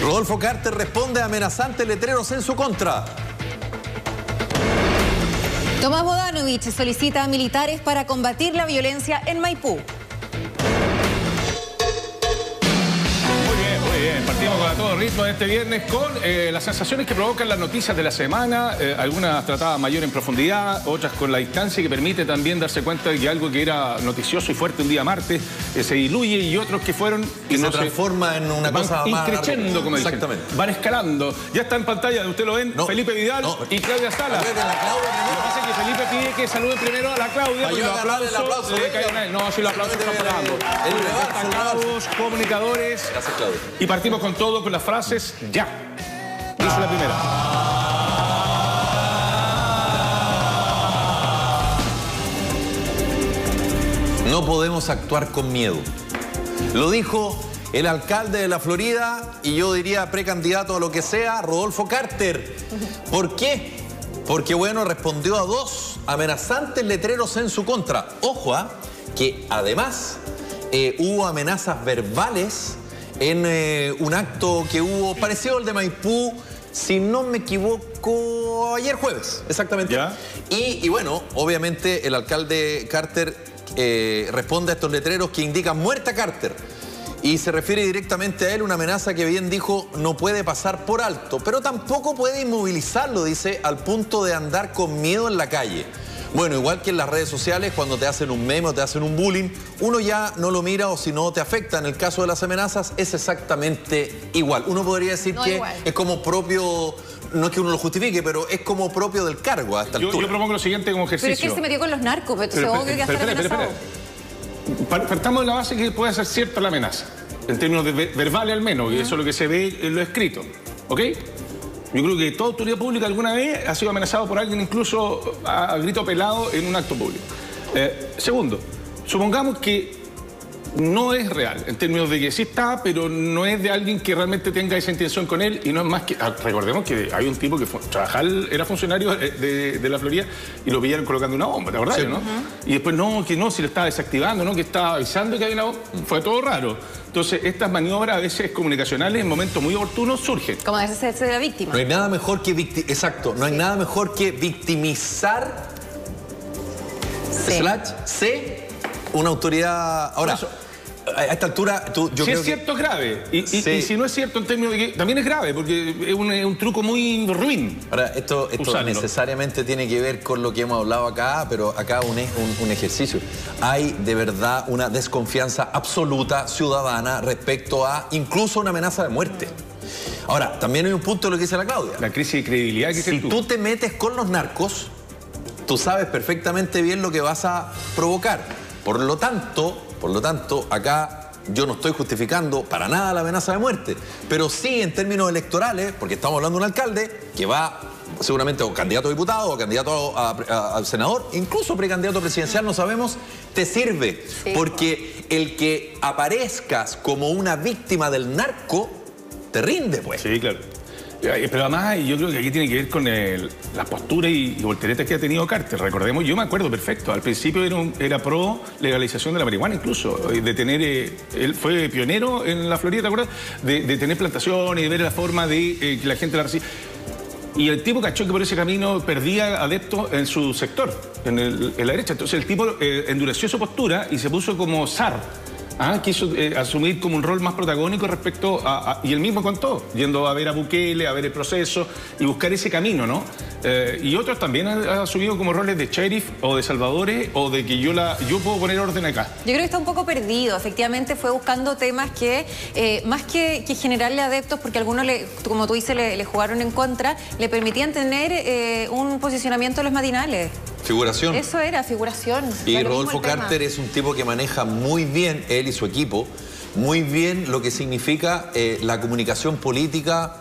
Rodolfo Carter responde a amenazantes letreros en su contra. Tomás Bodanovich solicita a militares para combatir la violencia en Maipú. Con todo ritmo de este viernes con eh, las sensaciones que provocan las noticias de la semana, eh, algunas tratadas mayor en profundidad, otras con la distancia que permite también darse cuenta de que algo que era noticioso y fuerte un día martes eh, se diluye y otros que fueron... Y se transforma en una van cosa más... Increciendo, como dicen. Exactamente. Van escalando. Ya está en pantalla, usted lo ven, No. Felipe Vidal No. y Claudia Sala. A Claudia Lo que Felipe pide que saluden primero a la Claudia, porque yo agarrarle el aplauso, le caen a él. No, si los aplausos están Destacados, comunicadores. Gracias, Claudia. Y partimos con todo, con las frases ya. Dice la primera. No podemos actuar con miedo. Lo dijo el alcalde de la Florida y yo diría precandidato a lo que sea, Rodolfo Carter. ¿Por qué? Porque, bueno, respondió a dos amenazantes letreros en su contra. Ojo, ¿ah? que además eh, hubo amenazas verbales en eh, un acto que hubo parecido al de Maipú, si no me equivoco, ayer jueves, exactamente. Ya. Y, y bueno, obviamente el alcalde Carter eh, responde a estos letreros que indican muerta Carter. Y se refiere directamente a él una amenaza que bien dijo no puede pasar por alto, pero tampoco puede inmovilizarlo, dice, al punto de andar con miedo en la calle. Bueno, igual que en las redes sociales, cuando te hacen un meme o te hacen un bullying, uno ya no lo mira o si no te afecta. En el caso de las amenazas es exactamente igual. Uno podría decir No que igual. es como propio, no es que uno lo justifique, pero es como propio del cargo a esta Yo, altura. yo propongo lo siguiente como Pero es que ejercicio. él se metió con los narcos, pero entonces Pero, obvio que pero, espera. Par- Partamos de la base que puede ser cierta la amenaza, en términos de verbales al menos, y eso es lo que se ve en lo escrito. ¿Ok? Yo creo que toda autoridad pública alguna vez ha sido amenazado por alguien incluso a, a grito pelado en un acto público. Eh, segundo, supongamos que no es real, en términos de que sí está, pero no es de alguien que realmente tenga esa intención con él y no es más que... ah, Recordemos que hay un tipo que fu- trabajaba, era funcionario eh, de, de la Florida y lo pillaron colocando una bomba, ¿te acordás, Sí. no? Y después no, que no, si lo estaba desactivando, no, que estaba avisando que había una bomba. Fue todo raro. Entonces, estas maniobras a veces comunicacionales en momentos muy oportunos surgen. Como deshacerse de la víctima. No hay nada mejor que victi- exacto, no hay nada mejor que victimizar Sí. slash C una autoridad. Ahora, eso. A esta altura, tú, yo si creo es cierto, es grave. Y, y- Sí. y si no es cierto en términos de que también es grave, porque es un, es un truco muy ruin. Ahora, esto, esto Usarlo. necesariamente tiene que ver con lo que hemos hablado acá, pero acá un, un, un ejercicio. Hay de verdad una desconfianza absoluta ciudadana respecto a incluso una amenaza de muerte. Ahora, también hay un punto de lo que dice la Claudia. La crisis de credibilidad que Si tú. tú te metes con los narcos, tú sabes perfectamente bien lo que vas a provocar. Por lo tanto, por lo tanto, acá yo no estoy justificando para nada la amenaza de muerte, pero sí en términos electorales, porque estamos hablando de un alcalde que va seguramente o candidato a diputado o candidato a, a- a senador, incluso precandidato presidencial, no sabemos, te sirve. Sí. Porque el que aparezcas como una víctima del narco, te rinde, pues. Sí, claro. Eh, Pero además yo creo que aquí tiene que ver con el- la postura y, y volteretas que ha tenido Carter. Recordemos, yo me acuerdo perfecto, al principio era, un- era pro legalización de la marihuana incluso, eh, de tener, eh, él fue pionero en la Florida, ¿te acuerdas? De, tener plantaciones, de ver la forma de eh, que la gente la reciba. Y el tipo cachó que por ese camino perdía adeptos en su sector, en, el- en la derecha. Entonces el tipo eh, endureció su postura y se puso como zar. Ah, quiso eh, asumir como un rol más protagónico respecto a, Y él mismo contó, yendo a ver a Bukele, a ver el proceso y buscar ese camino, ¿no? Eh, y otros también han, asumido como roles de sheriff o de salvadores o de que yo, la, yo puedo poner orden acá. Yo creo que está un poco perdido. Efectivamente fue buscando temas que, eh, más que, generarle adeptos, porque algunos, le, como tú dices, le, jugaron en contra, le permitían tener un posicionamiento en los matinales. Figuración. Eso era, figuración. Y Rodolfo. Carter es un tipo que maneja muy bien, él y su equipo, muy bien lo que significa eh, la comunicación política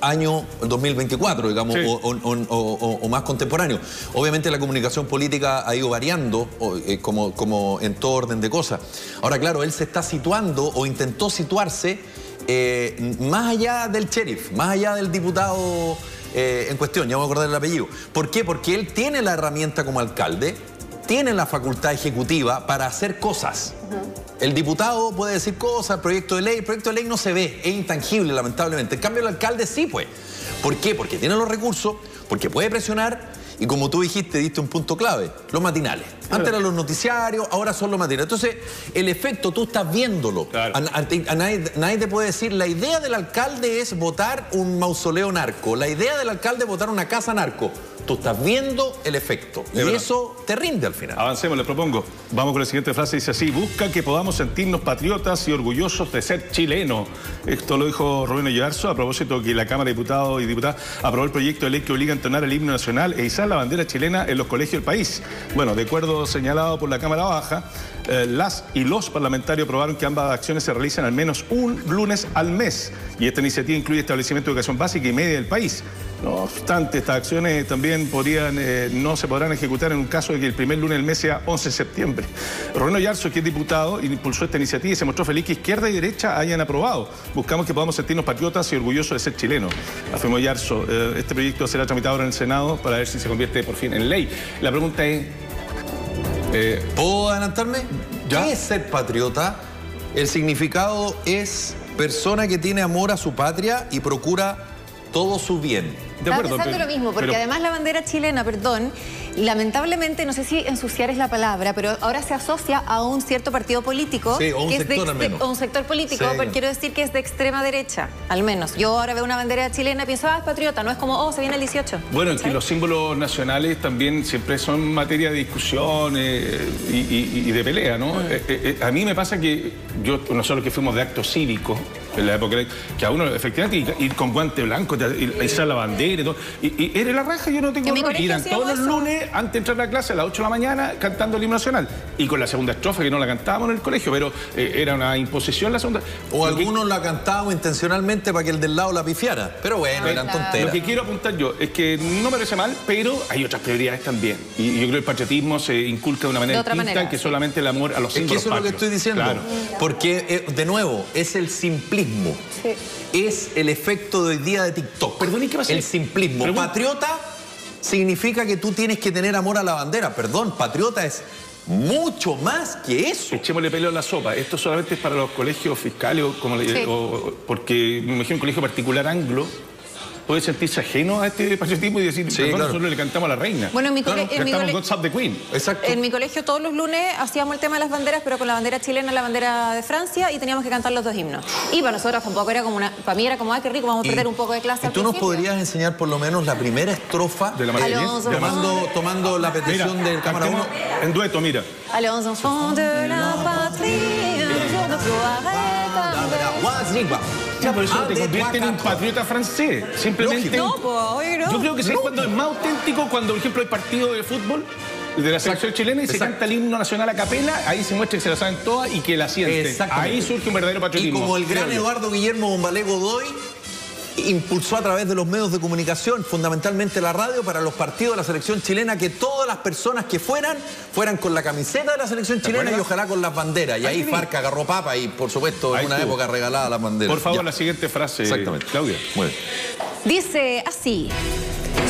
año 2024, digamos, Sí. o, o- o- o- o más contemporáneo. Obviamente la comunicación política ha ido variando eh, como, como en todo orden de cosas. Ahora, claro, él se está situando o intentó situarse eh, más allá del sheriff, más allá del diputado eh, en cuestión, ya voy a acordar el apellido. ¿Por qué? Porque él tiene la herramienta como alcalde, tiene la facultad ejecutiva para hacer cosas. El diputado puede decir cosas, proyecto de ley, el proyecto de ley no se ve, es intangible lamentablemente. En cambio el alcalde sí, pues. ¿Por qué? Porque tiene los recursos, porque puede presionar y como tú dijiste, diste un punto clave, los matinales. Antes eran los noticiarios, ahora son los matinales. Entonces, el efecto tú estás viéndolo. A, nadie, nadie, te puede decir, la idea del alcalde es votar un mausoleo narco, la idea del alcalde es votar una casa narco tú estás viendo el efecto. y eso te rinde al final. Avancemos, le propongo. Vamos con la siguiente frase. Dice así, busca que podamos sentirnos patriotas y orgullosos de ser chilenos. Esto lo dijo Rubén Yarzo a propósito que la Cámara de Diputados y Diputadas aprobó el proyecto de ley que obliga a entonar el himno nacional e izar la bandera chilena en los colegios del país. Bueno, de acuerdo señalado por la Cámara Baja, eh, las y los parlamentarios aprobaron que ambas acciones se realicen al menos un lunes al mes. Y esta iniciativa incluye establecimiento de educación básica y media del país. No obstante, estas acciones también podrían, eh, no se podrán ejecutar en un caso de que el primer lunes del mes sea 11 de septiembre. Rubén Yarzo, que es diputado, impulsó esta iniciativa y se mostró feliz que izquierda y derecha hayan aprobado. Buscamos que podamos sentirnos patriotas y orgullosos de ser chilenos. Afirmó Yarzo. Eh, este proyecto será tramitado ahora en el Senado para ver si se convierte por fin en ley. La pregunta es... Eh, ¿Puedo adelantarme? ¿Qué es ser patriota? El significado es persona que tiene amor a su patria y procura todo su bien. De acuerdo, pensando lo mismo, porque además la bandera chilena, perdón, lamentablemente, no sé si ensuciar es la palabra, pero ahora se asocia a un cierto partido político. Sí, o un sector es de, un sector político, pero quiero decir que es de extrema derecha, al menos. Yo ahora veo una bandera chilena y pienso, ah, es patriota, no es como, oh, se viene el 18. Bueno, que los símbolos nacionales también siempre son materia de discusión eh, y, de pelea, ¿no? Mm. Eh, eh, a mí me pasa que yo, nosotros que fuimos de acto cívico, en la época que a uno efectivamente ir con guante blanco, izar la bandera y todo. Y, era la raja, yo no tengo problema. Irán todos los lunes antes de entrar a la clase a las 8 de la mañana cantando el himno nacional. Y con la segunda estrofa que no la cantábamos en el colegio, pero eh, era una imposición la segunda. O algunos la cantábamos intencionalmente para que el del lado la pifiara. Pero bueno, eran tonteras. Lo que quiero apuntar yo es que no me parece mal, pero hay otras prioridades también. Y yo creo que el patriotismo se inculca de una manera distinta que solamente el amor a los símbolos Es que eso es lo que estoy diciendo. Porque, eh, de nuevo, es el simplismo. Sí es el efecto de hoy día de TikTok. Perdón, ¿y qué El simplismo. patriota significa que tú tienes que tener amor a la bandera. Perdón, patriota es mucho más que eso. Echémosle pelo a la sopa. Esto solamente es para los colegios fiscales, como porque me imagino un colegio particular anglo puede sentirse ajeno a este patriotismo y decir, sí, nosotros le cantamos a la reina. Bueno, en mi, colegio... Queen. Exacto. En mi colegio todos los lunes hacíamos el tema de las banderas, pero con la bandera chilena, la bandera de Francia y teníamos que cantar los dos himnos. Y para nosotros tampoco era como una... Para mí era como, ah, qué rico, vamos a perder un poco de clase ¿Y tú nos podrías enseñar por lo menos la primera estrofa de la tomando, tomando la petición del Cámara 1? En dueto, mira. Allons enfants de la patrie, un jour de ya, por eso te convierte en un patriota francés. Simplemente. No, pues, Yo creo que es cuando es más auténtico cuando, por ejemplo, hay partido de fútbol de la selección chilena y se canta el himno nacional a capela, ahí se muestra que se la saben todas y que la sienten. Ahí surge un verdadero patriotismo. Y como el gran Eduardo Guillermo Bombalé Godoy impulsó a través de los medios de comunicación, fundamentalmente la radio, para los partidos de la selección chilena, que todas las personas que fueran, fueran con la camiseta de la selección chilena y ojalá con las banderas. Y ahí, Farca agarró papa y, por supuesto, en una época regalada las banderas. Por favor, la siguiente frase, Exactamente. Claudia. Dice así,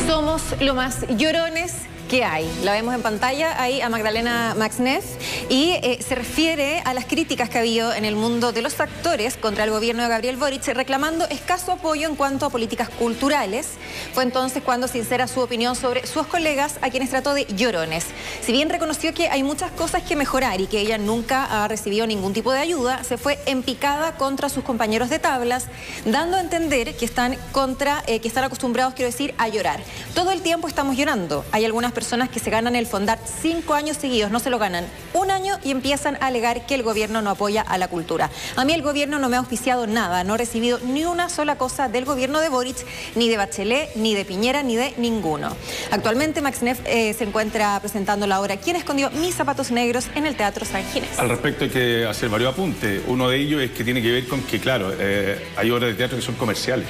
somos lo más llorones ¿Qué hay? La vemos en pantalla ahí a Magdalena Maxneff y eh, se refiere a las críticas que ha habido en el mundo de los actores contra el gobierno de Gabriel Boric reclamando escaso apoyo en cuanto a políticas culturales. Fue entonces cuando sincera su opinión sobre sus colegas a quienes trató de llorones. Si bien reconoció que hay muchas cosas que mejorar y que ella nunca ha recibido ningún tipo de ayuda, se fue en picada contra sus compañeros de tablas, dando a entender que están contra, eh, que están acostumbrados, quiero decir, a llorar. Todo el tiempo estamos llorando. Hay algunas personas que se ganan el fondar cinco años seguidos, no se lo ganan un año y empiezan a alegar que el gobierno no apoya a la cultura. A mí el gobierno no me ha auspiciado nada, no he recibido ni una sola cosa del gobierno de Boric, ni de Bachelet, ni de Piñera, ni de ninguno. Actualmente Max Neff eh, se encuentra presentando la obra ¿Quién escondió mis zapatos negros? en el Teatro San Ginés. Al respecto hay que hacer varios apuntes. Uno de ellos es que tiene que ver con que, claro, eh, hay obras de teatro que son comerciales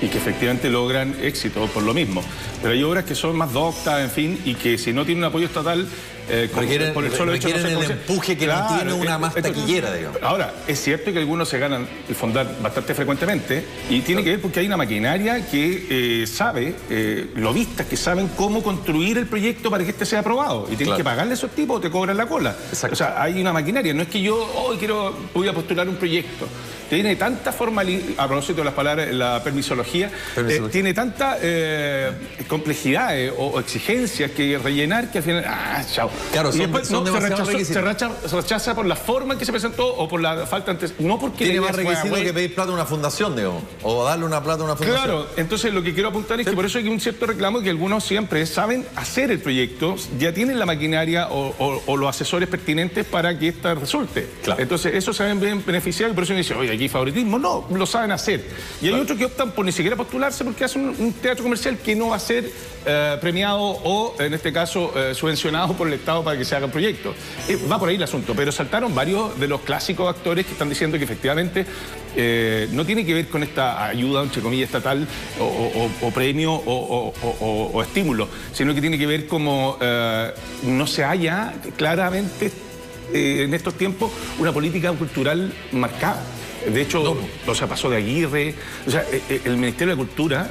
y que efectivamente logran éxito por lo mismo. Pero hay obras que son más doctas, en fin, y que si no tienen un apoyo estatal eh, con- Requieren, por el solo hecho no el empuje que no Claro, tiene una más taquillera, digamos. Ahora, es cierto que algunos se ganan el fondar bastante frecuentemente y tiene que ver porque hay una maquinaria que eh, sabe, eh, lobistas que saben cómo construir el proyecto para que este sea aprobado y tienes Claro. que pagarle a esos tipos o te cobran la cola. Exacto. O sea, hay una maquinaria, no es que yo hoy quiero, voy a postular un proyecto. Tiene tanta formalidad, a propósito de las palabras, la permisología, Permisología. eh, tiene tanta complejidad eh, o, o exigencias que rellenar que al final, ah, chao. Claro, y son- después son no, se, rechazó- rechaza por la forma en que se presentó o por la falta antes. No porque Tiene más buena. que pedir plata a una fundación, digamos. O darle una plata a una fundación. Claro, entonces lo que quiero apuntar es que por eso hay un cierto reclamo que algunos siempre saben hacer el proyecto, ya tienen la maquinaria o, o- o los asesores pertinentes para que esta resulte. Claro. Entonces, eso saben bien beneficiar y por eso me dicen, oye, aquí favoritismo. No, lo saben hacer. Y hay otros que optan por ni siquiera postularse porque hacen un, un teatro comercial que no va a ser eh, premiado o, en este caso, eh, subvencionado por el Para que se haga el proyecto. Eh, va por ahí el asunto. Pero saltaron varios de los clásicos actores que están diciendo que efectivamente eh, no tiene que ver con esta ayuda, entre comillas, estatal o, o- o- o premio o, estímulo, sino que tiene que ver como eh, no se haya claramente eh, en estos tiempos una política cultural marcada. De hecho, o sea, pasó de Aguirre, o sea, el Ministerio de Cultura,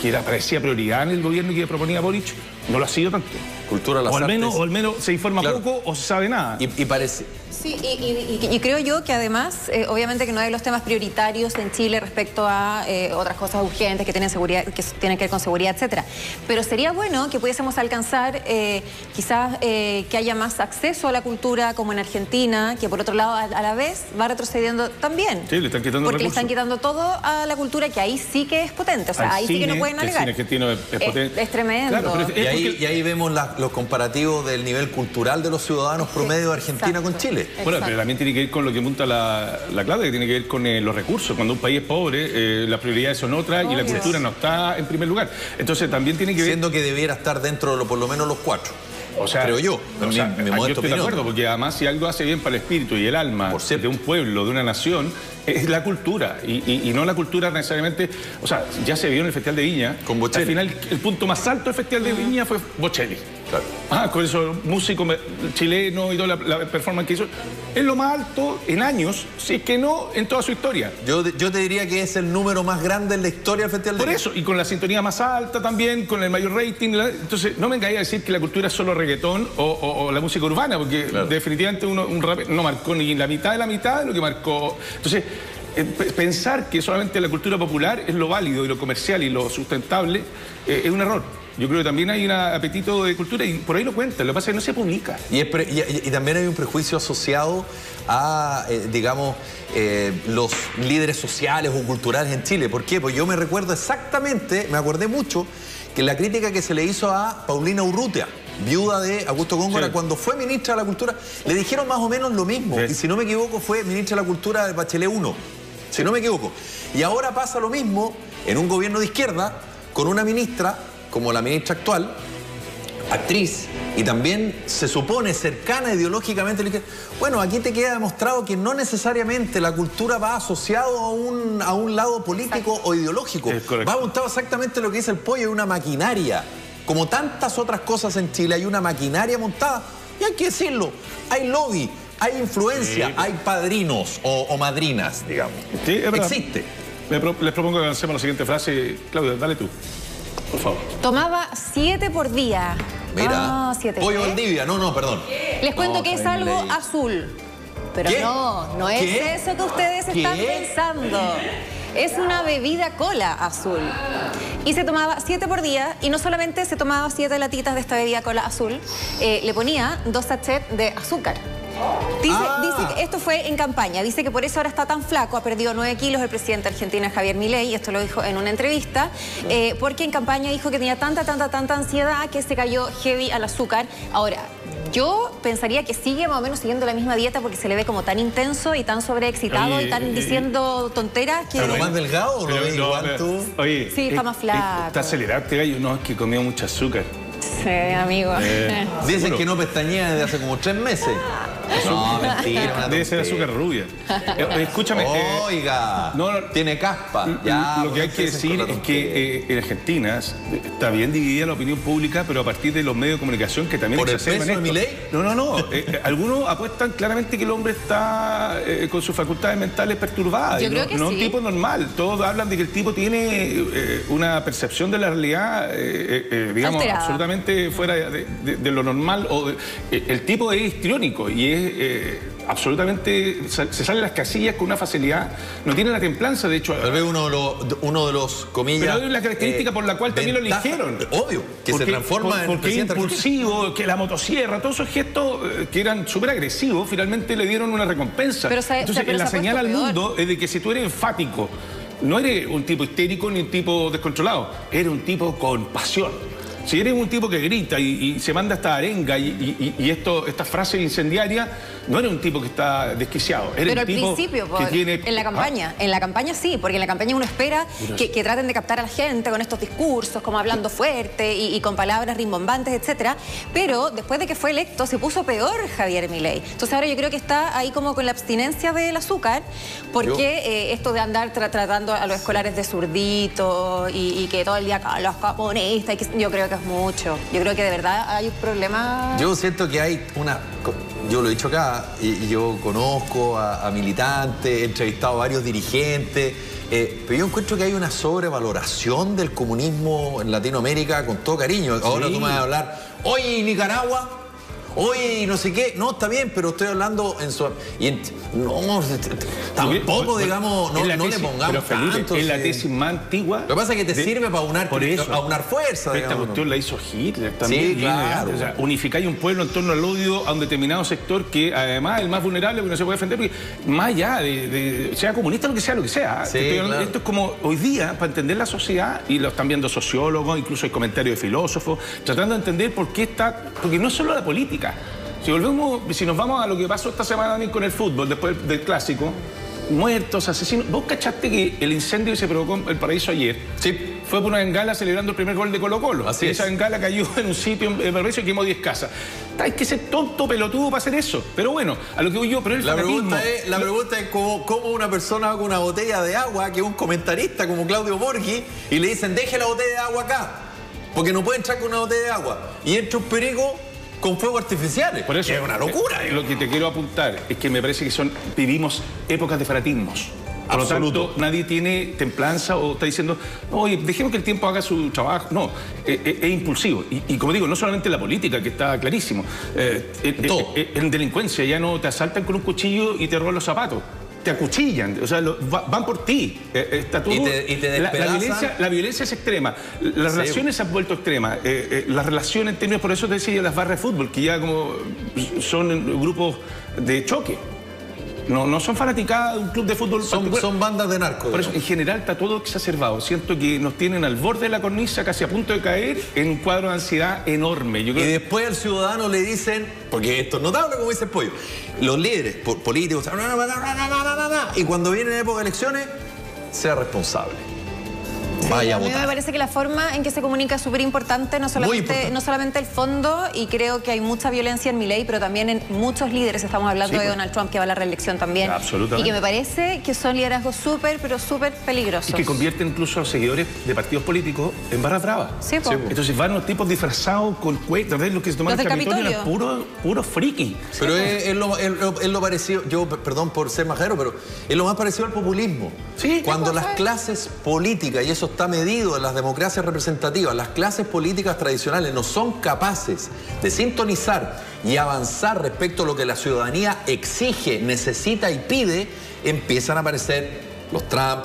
que era, parecía prioridad en el gobierno que proponía Boric, no lo ha sido tanto. Cultura de las o al artes. menos, o al menos se informa Claro. poco o se sabe nada. Y, y parece. Sí, y, y- y- y creo yo que además, eh, obviamente que no hay los temas prioritarios en Chile respecto a eh, otras cosas urgentes que tienen seguridad, que tienen que ver con seguridad, etcétera. Pero sería bueno que pudiésemos alcanzar eh, quizás eh, que haya más acceso a la cultura como en Argentina, que por otro lado a, a la vez va retrocediendo también. Sí, le están quitando Porque le están quitando todo a la cultura que ahí sí que es potente, o sea, Al ahí sí que no pueden el alegar. cine argentino es- es potente. es tremendo. Claro, pero es- Y ahí, porque- y ahí vemos la- los comparativos del nivel cultural de los ciudadanos promedio de Argentina Exacto. con Chile. Bueno, Exacto. pero también tiene que ver con lo que apunta la, la Claudia, que tiene que ver con eh, los recursos. Cuando un país es pobre, eh, las prioridades son otras y la cultura no está en primer lugar. Entonces también tiene que ver... Siendo que debiera estar dentro de lo, por lo menos los cuatro. O sea, creo yo, o sea, mi- mi yo estoy de acuerdo, porque además si algo hace bien para el espíritu y el alma Por de un pueblo, de una nación, es la cultura. Y, y- y no la cultura necesariamente. O sea, ya se vio en el Festival de Viña. Con Bocelli. Al final, el punto más alto del Festival de Viña fue Bocelli. Claro. Ah, con eso, músico me- chileno y toda la, la performance que hizo. Es lo más alto en años, si es que no en toda su historia. Yo, yo te diría que es el número más grande en la historia del Festival de Por eso, y con la sintonía más alta también, con el mayor rating. la- entonces, no me engañé a decir que la cultura es solo reggaetón o, o- o la música urbana, porque Claro. definitivamente uno, un rap no marcó ni la mitad de la mitad de lo que marcó. Entonces, eh, pe- pensar que solamente la cultura popular es lo válido y lo comercial y lo sustentable eh, es un error. Yo creo que también hay un apetito de cultura y por ahí lo cuentan, lo que pasa es que no se publica. Y, es pre- y- también hay un prejuicio asociado a, eh, digamos, eh, los líderes sociales o culturales en Chile. ¿Por qué? Pues yo me recuerdo exactamente, me acordé mucho, que la crítica que se le hizo a Paulina Urrutia, viuda de Augusto Góngora, Sí. cuando fue ministra de la Cultura, le dijeron más o menos lo mismo. Sí. Y si no me equivoco, fue ministra de la Cultura de Bachelet 1. Si no me equivoco. Y ahora pasa lo mismo en un gobierno de izquierda con una ministra, como la ministra actual, actriz y también se supone cercana ideológicamente. a la izquierda. Bueno, aquí te queda demostrado que no necesariamente la cultura va asociado a un, a un lado político o ideológico. Va montado exactamente lo que dice el pollo, hay una maquinaria. Como tantas otras cosas en Chile, hay una maquinaria montada. Y hay que decirlo, hay lobby, hay influencia, Sí. hay padrinos o, o madrinas, digamos. Sí, es verdad. Existe. Les propongo que avancemos a la siguiente frase. Claudia, dale tú, por favor. Tomaba siete por día. Mira, Ah, siete. pollo ¿eh? Valdivia, no, no, perdón. Les cuento No, que es algo azul. Pero ¿Qué? no, no es ¿Qué? eso que ustedes ¿Qué? están pensando. Es una bebida cola azul. Y se tomaba siete por día, y no solamente se tomaba siete latitas de esta bebida cola azul, eh, le ponía dos sachets de azúcar. Dice, Ah. dice que esto fue en campaña, dice que por eso ahora está tan flaco, ha perdido nueve kilos el presidente argentino Javier Milei, esto lo dijo en una entrevista, eh, porque en campaña dijo que tenía tanta, tanta, tanta ansiedad que se cayó heavy al azúcar. Ahora, yo pensaría que sigue más o menos siguiendo la misma dieta porque se le ve como tan intenso y tan sobreexcitado y tan diciendo tonteras que... Pero más delgado o lo ves no, igual pero- tú? Oye, Sí, está eh, más eh, flaco. Está acelerado este gallo. No, es que comió mucho azúcar. Sí, amigo. Eh, Dicen seguro. que no pestañea desde hace como tres meses. No, mentira. Debe ser azúcar rubia. Eh, Escúchame. eh, Oiga, no, no. tiene caspa. Ya, lo que hay que decir es que eh, en Argentina está bien dividida la opinión pública, pero a partir de los medios de comunicación que también ¿Por el peso de esto. Milei? No, no, no. Algunos apuestan claramente que el hombre está eh, con sus facultades mentales perturbadas. Yo creo no, que no sí. un tipo normal. Todos hablan de que el tipo tiene eh, una percepción de la realidad, eh, eh, eh, digamos, Alterada. Fuera de, de- de lo normal. O de- eh, el tipo es histriónico y es eh, absolutamente. Se sale de las casillas con una facilidad. No tiene la templanza, de hecho. Tal vez uno de los, uno de los comillas. Pero es la característica por la cual también lo eligieron. Obvio, que se transforma por- en Porque impulsivo, que la motosierra, todos esos gestos eh, que eran súper agresivos, finalmente le dieron una recompensa. Pero se- Entonces, pero la se señal al peor. mundo es de que si tú eres enfático, no eres un tipo histérico ni un tipo descontrolado, eres un tipo con pasión. Si eres un tipo que grita y, y se manda esta arenga y, y- y esto, estas frases incendiarias, no eres un tipo que está desquiciado. Eres Pero al tipo principio, que por- tiene... en la Ah, campaña, en la campaña sí, porque en la campaña uno espera que, que traten de captar a la gente con estos discursos, como hablando fuerte y, con palabras rimbombantes, etcétera. Pero después de que fue electo se puso peor Javier Milei. Entonces ahora yo creo que está ahí como con la abstinencia del azúcar, porque Yo- eh, esto de andar tra- tratando a los escolares de zurdito y, que todo el día los que- yo creo que es mucho. Yo creo que de verdad hay un problema. Yo siento que hay una. Yo lo he dicho acá, y y yo conozco a, a militantes, he entrevistado a varios dirigentes, eh, pero yo encuentro que hay una sobrevaloración del comunismo en Latinoamérica con todo cariño. Ahora Sí. tú me vas a hablar, oye, Nicaragua. Oye, no sé qué, no, está bien, pero estoy hablando en su... Y en- no, tampoco, digamos, no, tesis- le pongamos pero Felipe, tanto, es la tesis más antigua. Lo que pasa es que te de- sirve para unar, por eso. a unar fuerza, Esta digamos, cuestión la hizo Hitler también. Sí, de claro. O sea, unificáis un pueblo en torno al odio a un determinado sector que además es el más vulnerable porque no se puede defender. Porque más allá de, de- sea comunista, lo que sea, lo que sea. Sí, Estoy hablando- claro. Esto es como hoy día, para entender la sociedad, y lo están viendo sociólogos, incluso hay comentarios de filósofos, tratando de entender por qué está. Porque no es solo la política. Si volvemos, si nos vamos a lo que pasó esta semana con el fútbol, después del clásico, muertos, asesinos. ¿Vos cachaste que el incendio que se provocó en el paraíso ayer Sí. fue por una bengala celebrando el primer gol de Colo Colo? Así Y es. Esa bengala cayó en un sitio en en Valparaíso y quemó 10 casas. Hay que ser tonto, pelotudo para hacer eso. Pero bueno, a lo que voy yo, pero el La fanatismo... pregunta es, la pregunta es cómo, cómo una persona con una botella de agua, que es un comentarista como Claudio Borghi, y le dicen, deje la botella de agua acá, porque no puede entrar con una botella de agua. Y entra un perico con fuegos artificiales. Por eso, es una locura. eh, Lo que te quiero apuntar es que me parece que son vivimos épocas de fanatismos. Por lo tanto, nadie tiene templanza o está diciendo, oye, dejemos que el tiempo haga su trabajo. No, eh, eh, es impulsivo. Y, y como digo, no solamente en la política, que está clarísimo. eh, En todo. eh, en delincuencia ya no te asaltan con un cuchillo y te roban los zapatos. Te acuchillan, o sea, lo- va- van por ti. Eh, eh, está todo- Y te- y te la, violencia, la violencia es extrema. Las Sí. relaciones se han vuelto extremas. Eh, eh, las relaciones en términos, por eso te decía las barras de fútbol, que ya como son grupos de choque. No, no son fanaticadas de un club de fútbol. Son, bandas de narcos. Por eso, en general está todo exacerbado. Siento que nos tienen al borde de la cornisa, casi a punto de caer, en un cuadro de ansiedad enorme. Y después al ciudadano le dicen, porque esto es notable, como dice el pollo, los líderes políticos, y cuando viene la época de elecciones, sea responsable. Vaya a a mí me parece que la forma en que se comunica es súper importante, no solamente, importante. no solamente el fondo, y creo que hay mucha violencia en mi ley, pero también en muchos líderes. Estamos hablando Sí, de pues. Donald Trump, que va a la reelección también. Absolutamente. Y que me parece que son liderazgos súper, pero súper peligrosos. Y que convierten incluso a los seguidores de partidos políticos en barras bravas. Sí, po. Sí, po. Entonces van los tipos disfrazados con cuetas. Los que se toman Los el Capitolio Capitolio. puro, puro friki. Pero es, es lo, es lo- es lo parecido, yo per- perdón por ser majero, pero es lo más parecido al populismo. Sí, Cuando ¿qué las clases políticas, y eso está medido en las democracias representativas, las clases políticas tradicionales no son capaces de sintonizar y avanzar respecto a lo que la ciudadanía exige, necesita y pide, empiezan a aparecer los Trump,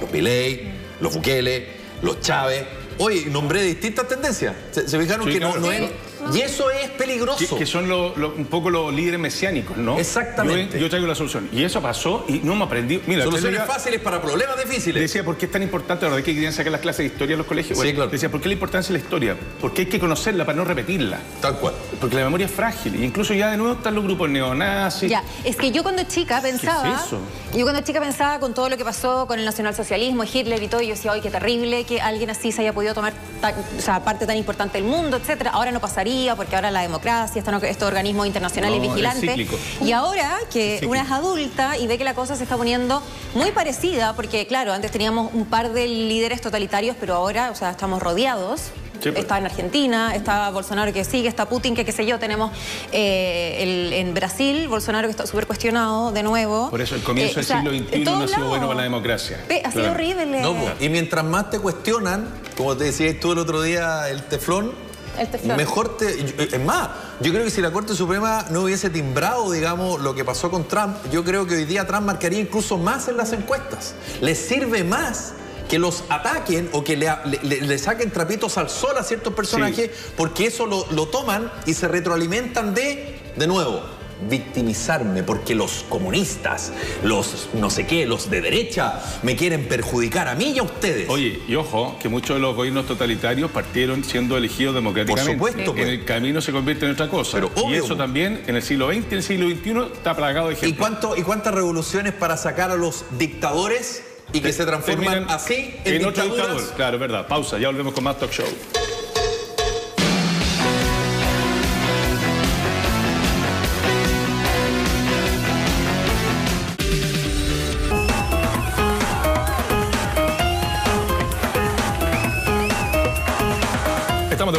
los Milei, los Bukele, los Chávez. Oye, nombré distintas tendencias. ¿Se, se fijaron Sí, que no, no es... Y eso es peligroso. Que, que son lo- lo- un poco los líderes mesiánicos, ¿no? Exactamente. Yo, yo traigo la solución. Y eso pasó y no me aprendí. Mira, Soluciones fáciles para problemas difíciles. Decía, ¿por qué es tan importante ahora que querían sacar las clases de historia en los colegios? Sí, claro. Decía, ¿por qué la importancia de la historia? Porque hay que conocerla para no repetirla. Tal cual. Porque la memoria es frágil. Y incluso ya de nuevo están los grupos neonazis. Ya, es que yo cuando chica pensaba, es eso? yo cuando chica pensaba con todo lo que pasó con el nacionalsocialismo, Hitler y todo, y yo decía, ay, qué terrible que alguien así se haya podido tomar tan- o sea, parte tan importante del mundo, etcétera. Ahora no pasaría Porque ahora la democracia, estos organismos internacionales No, es vigilantes. Y ahora que una es adulta y ve que la cosa se está poniendo muy parecida, porque claro, antes teníamos un par de líderes totalitarios, pero ahora, o sea, estamos rodeados. Sí, pues. Está en Argentina, está Bolsonaro que sigue, está Putin que qué sé yo, tenemos eh, el- en Brasil, Bolsonaro que está súper cuestionado de nuevo. Por eso el comienzo Eh, del o sea, siglo XXI no ha sido bueno para la democracia. Ve, ha sido Claro. horrible. No, po. y mientras más te cuestionan, como te decías tú el otro día, el teflón, El teflón. mejor te... Es más, yo creo que si la Corte Suprema no hubiese timbrado, digamos, lo que pasó con Trump, yo creo que hoy día Trump marcaría incluso más en las encuestas. Les sirve más que los ataquen o que le, le- le saquen trapitos al sol a ciertos personajes, porque eso lo, lo toman y se retroalimentan de, de nuevo, victimizarme, porque los comunistas, los no sé qué, los de derecha, me quieren perjudicar a mí y a ustedes. Oye, y ojo, que muchos de los gobiernos totalitarios partieron siendo elegidos democráticamente. Por supuesto, En pues. el camino se convierte en otra cosa. Pero y eso también en el siglo XX y en el siglo XXI está plagado de ¿Y, ejemplos. cuánto, ¿Y cuántas revoluciones para sacar a los dictadores y que se transforman así en, otro dictaduras? dictador. Claro, verdad. Pausa, ya volvemos con más talk show.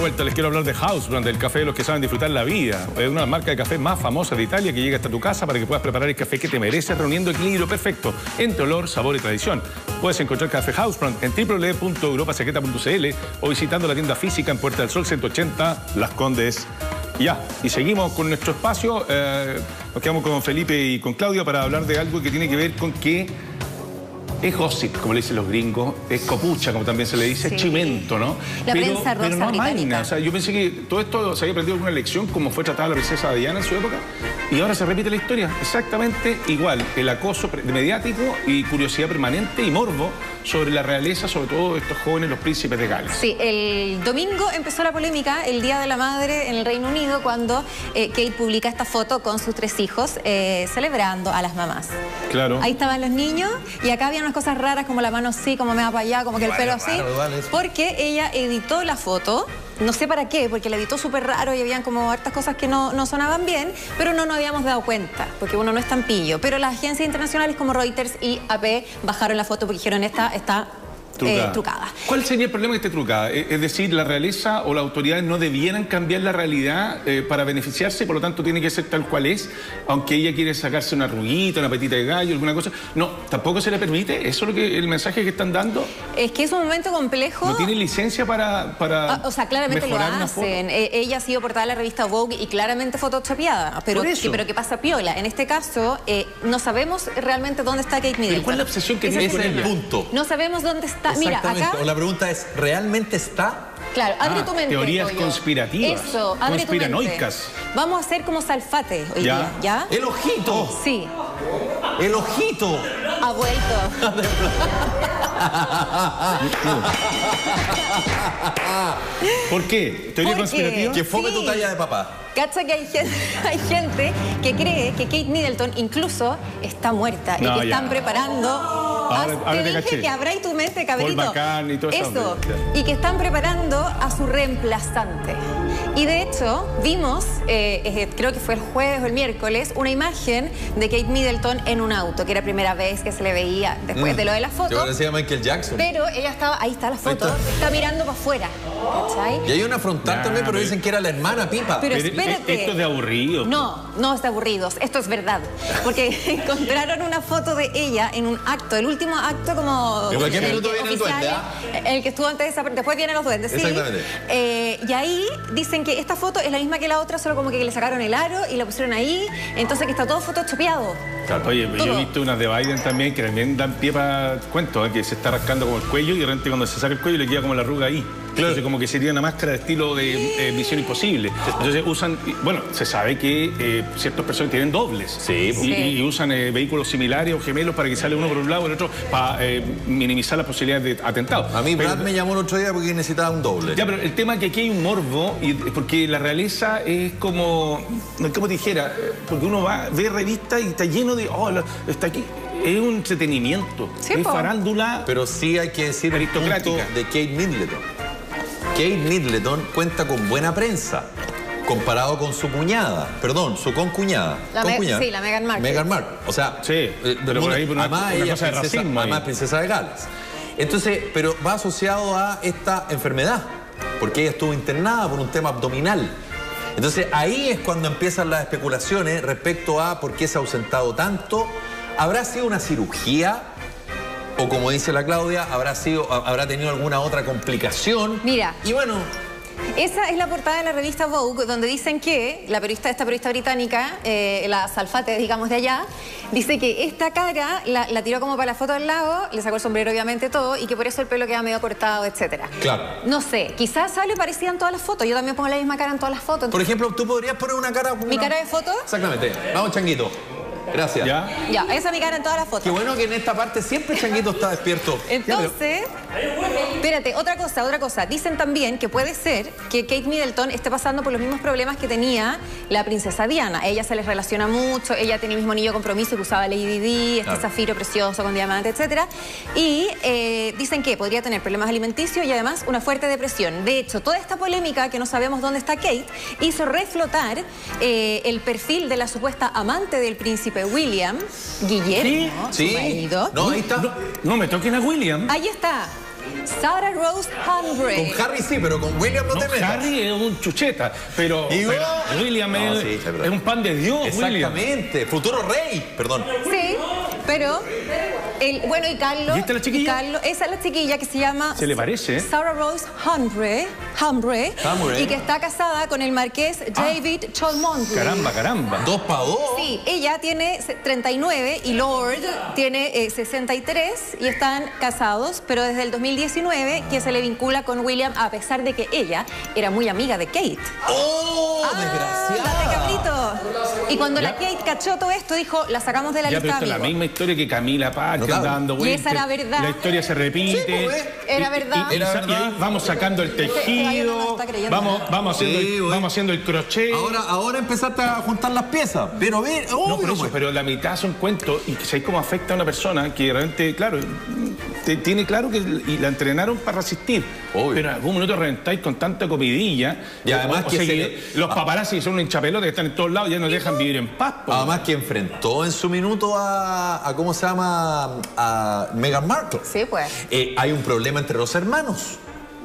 Les quiero hablar de Housebrand, el café de los que saben disfrutar la vida. Es una marca de café más famosa de Italia que llega hasta tu casa para que puedas preparar el café que te mereces reuniendo equilibrio perfecto entre olor, sabor y tradición. Puedes encontrar café Housebrand en www.europasecreta.cl o visitando la tienda física en Puerta del Sol 180 Las Condes. Ya, y seguimos con nuestro espacio. eh, nos quedamos con Felipe y con Claudio para hablar de algo que tiene que ver con que es gossip, como le dicen los gringos, es copucha, como también se le dice, Sí. es chimento, ¿no? La pero, prensa rosa pero no. O sea, yo pensé que todo esto se había aprendido alguna lección, como fue tratada la princesa Diana en su época, y ahora se repite la historia, exactamente igual. El acoso mediático y curiosidad permanente y morbo sobre la realeza, sobre todo estos jóvenes, los príncipes de Gales. Sí, el domingo empezó la polémica, el Día de la Madre en el Reino Unido, cuando eh, Kate publica esta foto con sus tres hijos eh, celebrando a las mamás. Claro. Ahí estaban los niños y acá había unas cosas raras como la mano así, como me va para allá, como que el pelo así. Porque ella editó la foto. No sé para qué, porque la editó súper raro y habían como hartas cosas que no, no sonaban bien, pero no nos habíamos dado cuenta, porque uno no es tan pillo. Pero las agencias internacionales como Reuters y AP bajaron la foto porque dijeron esta está eh, trucada. ¿Cuál sería el problema que esté trucada? Eh, Es decir, la realeza o las autoridades no debieran cambiar la realidad eh, para beneficiarse, por lo tanto tiene que ser tal cual es, aunque ella quiere sacarse una arruguita, una petita de gallo, alguna cosa. No, tampoco se le permite. Eso es lo que el mensaje que están dando. Es que es un momento complejo. No tiene licencia para, para Ah, o sea, claramente lo hacen. Ella ha sido portada de la revista Vogue y claramente photoshopeada. Pero, que- pero ¿qué pasa, Piola? En este caso, eh, no sabemos realmente dónde está Kate Middleton. ¿cuál es la obsesión que tiene con el punto. No sabemos dónde está. Mira, Exactamente. acá. O la pregunta es, ¿realmente está? Claro, abre Ah, tu mente. teorías Toyo. conspirativas, Eso, abre tu conspiranoicas. mente. Vamos a hacer como Salfate hoy Ya. día, ¿ya? ¡El ojito! Sí, ¡El ojito! ha vuelto. ¿Por qué? ¿Teoría ¿Por qué? conspirativa? Que fome Sí. tu talla de papá. Cacha que hay gente, hay gente que cree que Kate Middleton incluso está muerta y No, que ya. están preparando. Ahora- Haz- ahora te te dije que abráis tu mente, cabrito. Paul y todo eso. Y que están preparando a su reemplazante. Y de hecho, vimos, eh, eh, creo que fue el jueves o el miércoles, una imagen de Kate Middleton en un auto, que era la primera vez que se le veía después de lo de la foto. Mm. Yo decía Michael Jackson. Pero ella estaba, ahí está la foto, está. está, mirando para afuera. ¿Cachai? Y hay una frontal también, pero dicen que era la hermana Pipa. Pero espérate. esto es de aburrido. No, no es de aburridos. Esto es verdad. Porque encontraron una foto de ella en un acto, el último acto como. En cualquier minuto el oficial, duende, ¿ah? El que estuvo antes de esa. Después vienen los duendes, sí. Exactamente. Eh, y ahí dicen que esta foto es la misma que la otra, solo como que le sacaron el aro y la pusieron ahí. Entonces que está todo photoshopeado. Oye, yo Todo. he visto unas de Biden también que también dan pie para cuento, ¿eh? que se está rascando como el cuello y de repente cuando se saca el cuello le queda como la arruga ahí. Entonces como que sería una máscara de estilo de eh, Misión Imposible. Entonces usan, bueno, se sabe que eh, ciertas personas tienen dobles. Sí, Y, pues. Y usan eh, vehículos similares o gemelos para que sale uno por un lado y el otro para eh, minimizar las posibilidades de atentado. A mí Pero- Brad me llamó el otro día porque necesitaba un doble. ya, pero el tema es que aquí hay un morbo, y, porque la realeza es como, no es como te dijera, porque uno va, ve revistas y está lleno de, oh, está aquí, es un entretenimiento, Sí, es po. farándula. Pero sí hay que decir el punto de Kate Middleton. Kate Middleton cuenta con buena prensa. comparado con su cuñada, perdón, su concuñada. La concuñada. sí, la Meghan Markle. Meghan Markle. O sea, Sí, eh, pero por ahí por una- además una ella cosa de ahí. princesa de Gales. Entonces, pero va asociado a esta enfermedad, porque ella estuvo internada por un tema abdominal. Entonces ahí es cuando empiezan las especulaciones respecto a por qué se ha ausentado tanto. ¿Habrá sido una cirugía? O como dice la Claudia, habrá sido, habrá tenido alguna otra complicación. Mira. Y bueno, Esa es la portada de la revista Vogue, donde dicen que la periodista, esta periodista británica, eh, la Salfate, digamos, de allá, dice que esta cara la, la tiró como para la foto del lado, le sacó el sombrero, obviamente, todo, y que por eso el pelo queda medio cortado, etcétera. Claro. No sé, quizás sale parecida en todas las fotos. Yo también pongo la misma cara en todas las fotos. por ejemplo, tú podrías poner una cara. ¿Mi una- cara de foto? Exactamente. Vamos, Changuito. Gracias. ¿Ya? Ya, esa es mi cara en todas las Qué fotos. bueno que en esta parte siempre Changuito está despierto. Entonces, espérate, otra cosa, otra cosa. Dicen también que puede ser que Kate Middleton esté pasando por los mismos problemas que tenía la princesa Diana. Ella se les relaciona mucho, ella tiene el mismo anillo de compromiso que usaba Lady Di, este Claro. zafiro precioso con diamante, etcétera. Y eh, dicen que podría tener problemas alimenticios y además una fuerte depresión. De hecho, toda esta polémica que no sabemos dónde está Kate hizo reflotar eh, el perfil de la supuesta amante del príncipe William, Guillermo, su Sí. marido. No, ahí está. No, no me toquen a William. Ahí está. Sarah Rose Humphrey. Con Harry sí, pero con William no, No, te metas. Harry es un chucheta, pero, Y pero vos- William No, es, sí, un pan de Dios, William. Exactamente. Futuro rey. Perdón. Sí, pero el, bueno, y Carlos. ¿Y esta es la chiquilla? Carlos- esa es la chiquilla que se llama. Se le parece. Sarah Rose Humphrey, Humphrey, Humphrey. y que está casada con el marqués David Cholmondeley. Caramba, caramba. Dos para dos. Sí, ella tiene se- 39 y Lord tiene eh, 63 y están casados, pero desde el 2019 que se le vincula con William a pesar de que ella era muy amiga de Kate. ¡Oh, Ándate, desgraciada! cabrito. Y cuando la Kate cachó todo esto, dijo, la sacamos de la Ya, pero lista esto es la misma historia que Camila Notable. andando Y vueltas. esa era verdad. La historia se repite. Sí, pues. Era Y- verdad. Y, y- Era y verdad. ahí vamos sacando el no tejido, vamos, vamos, haciendo Sí, el, güey. vamos haciendo el crochet. Ahora, ahora empezaste a juntar las piezas. Pero ve, No, obvio, por eso, pues. pero la mitad son cuentos y sabéis cómo afecta a una persona que realmente, claro, te- tiene claro que y la entrenaron para resistir. Obvio. Pero en algún minuto reventáis con tanta comidilla. Y además o que sea, se que le- los paparazzi son un hinchapelote que están en todos lados y ya nos dejan vivir en paz. po. Además que enfrentó en su minuto a, a ¿cómo se llama? A Meghan Markle. Sí, pues. Eh, hay un problema entre los hermanos.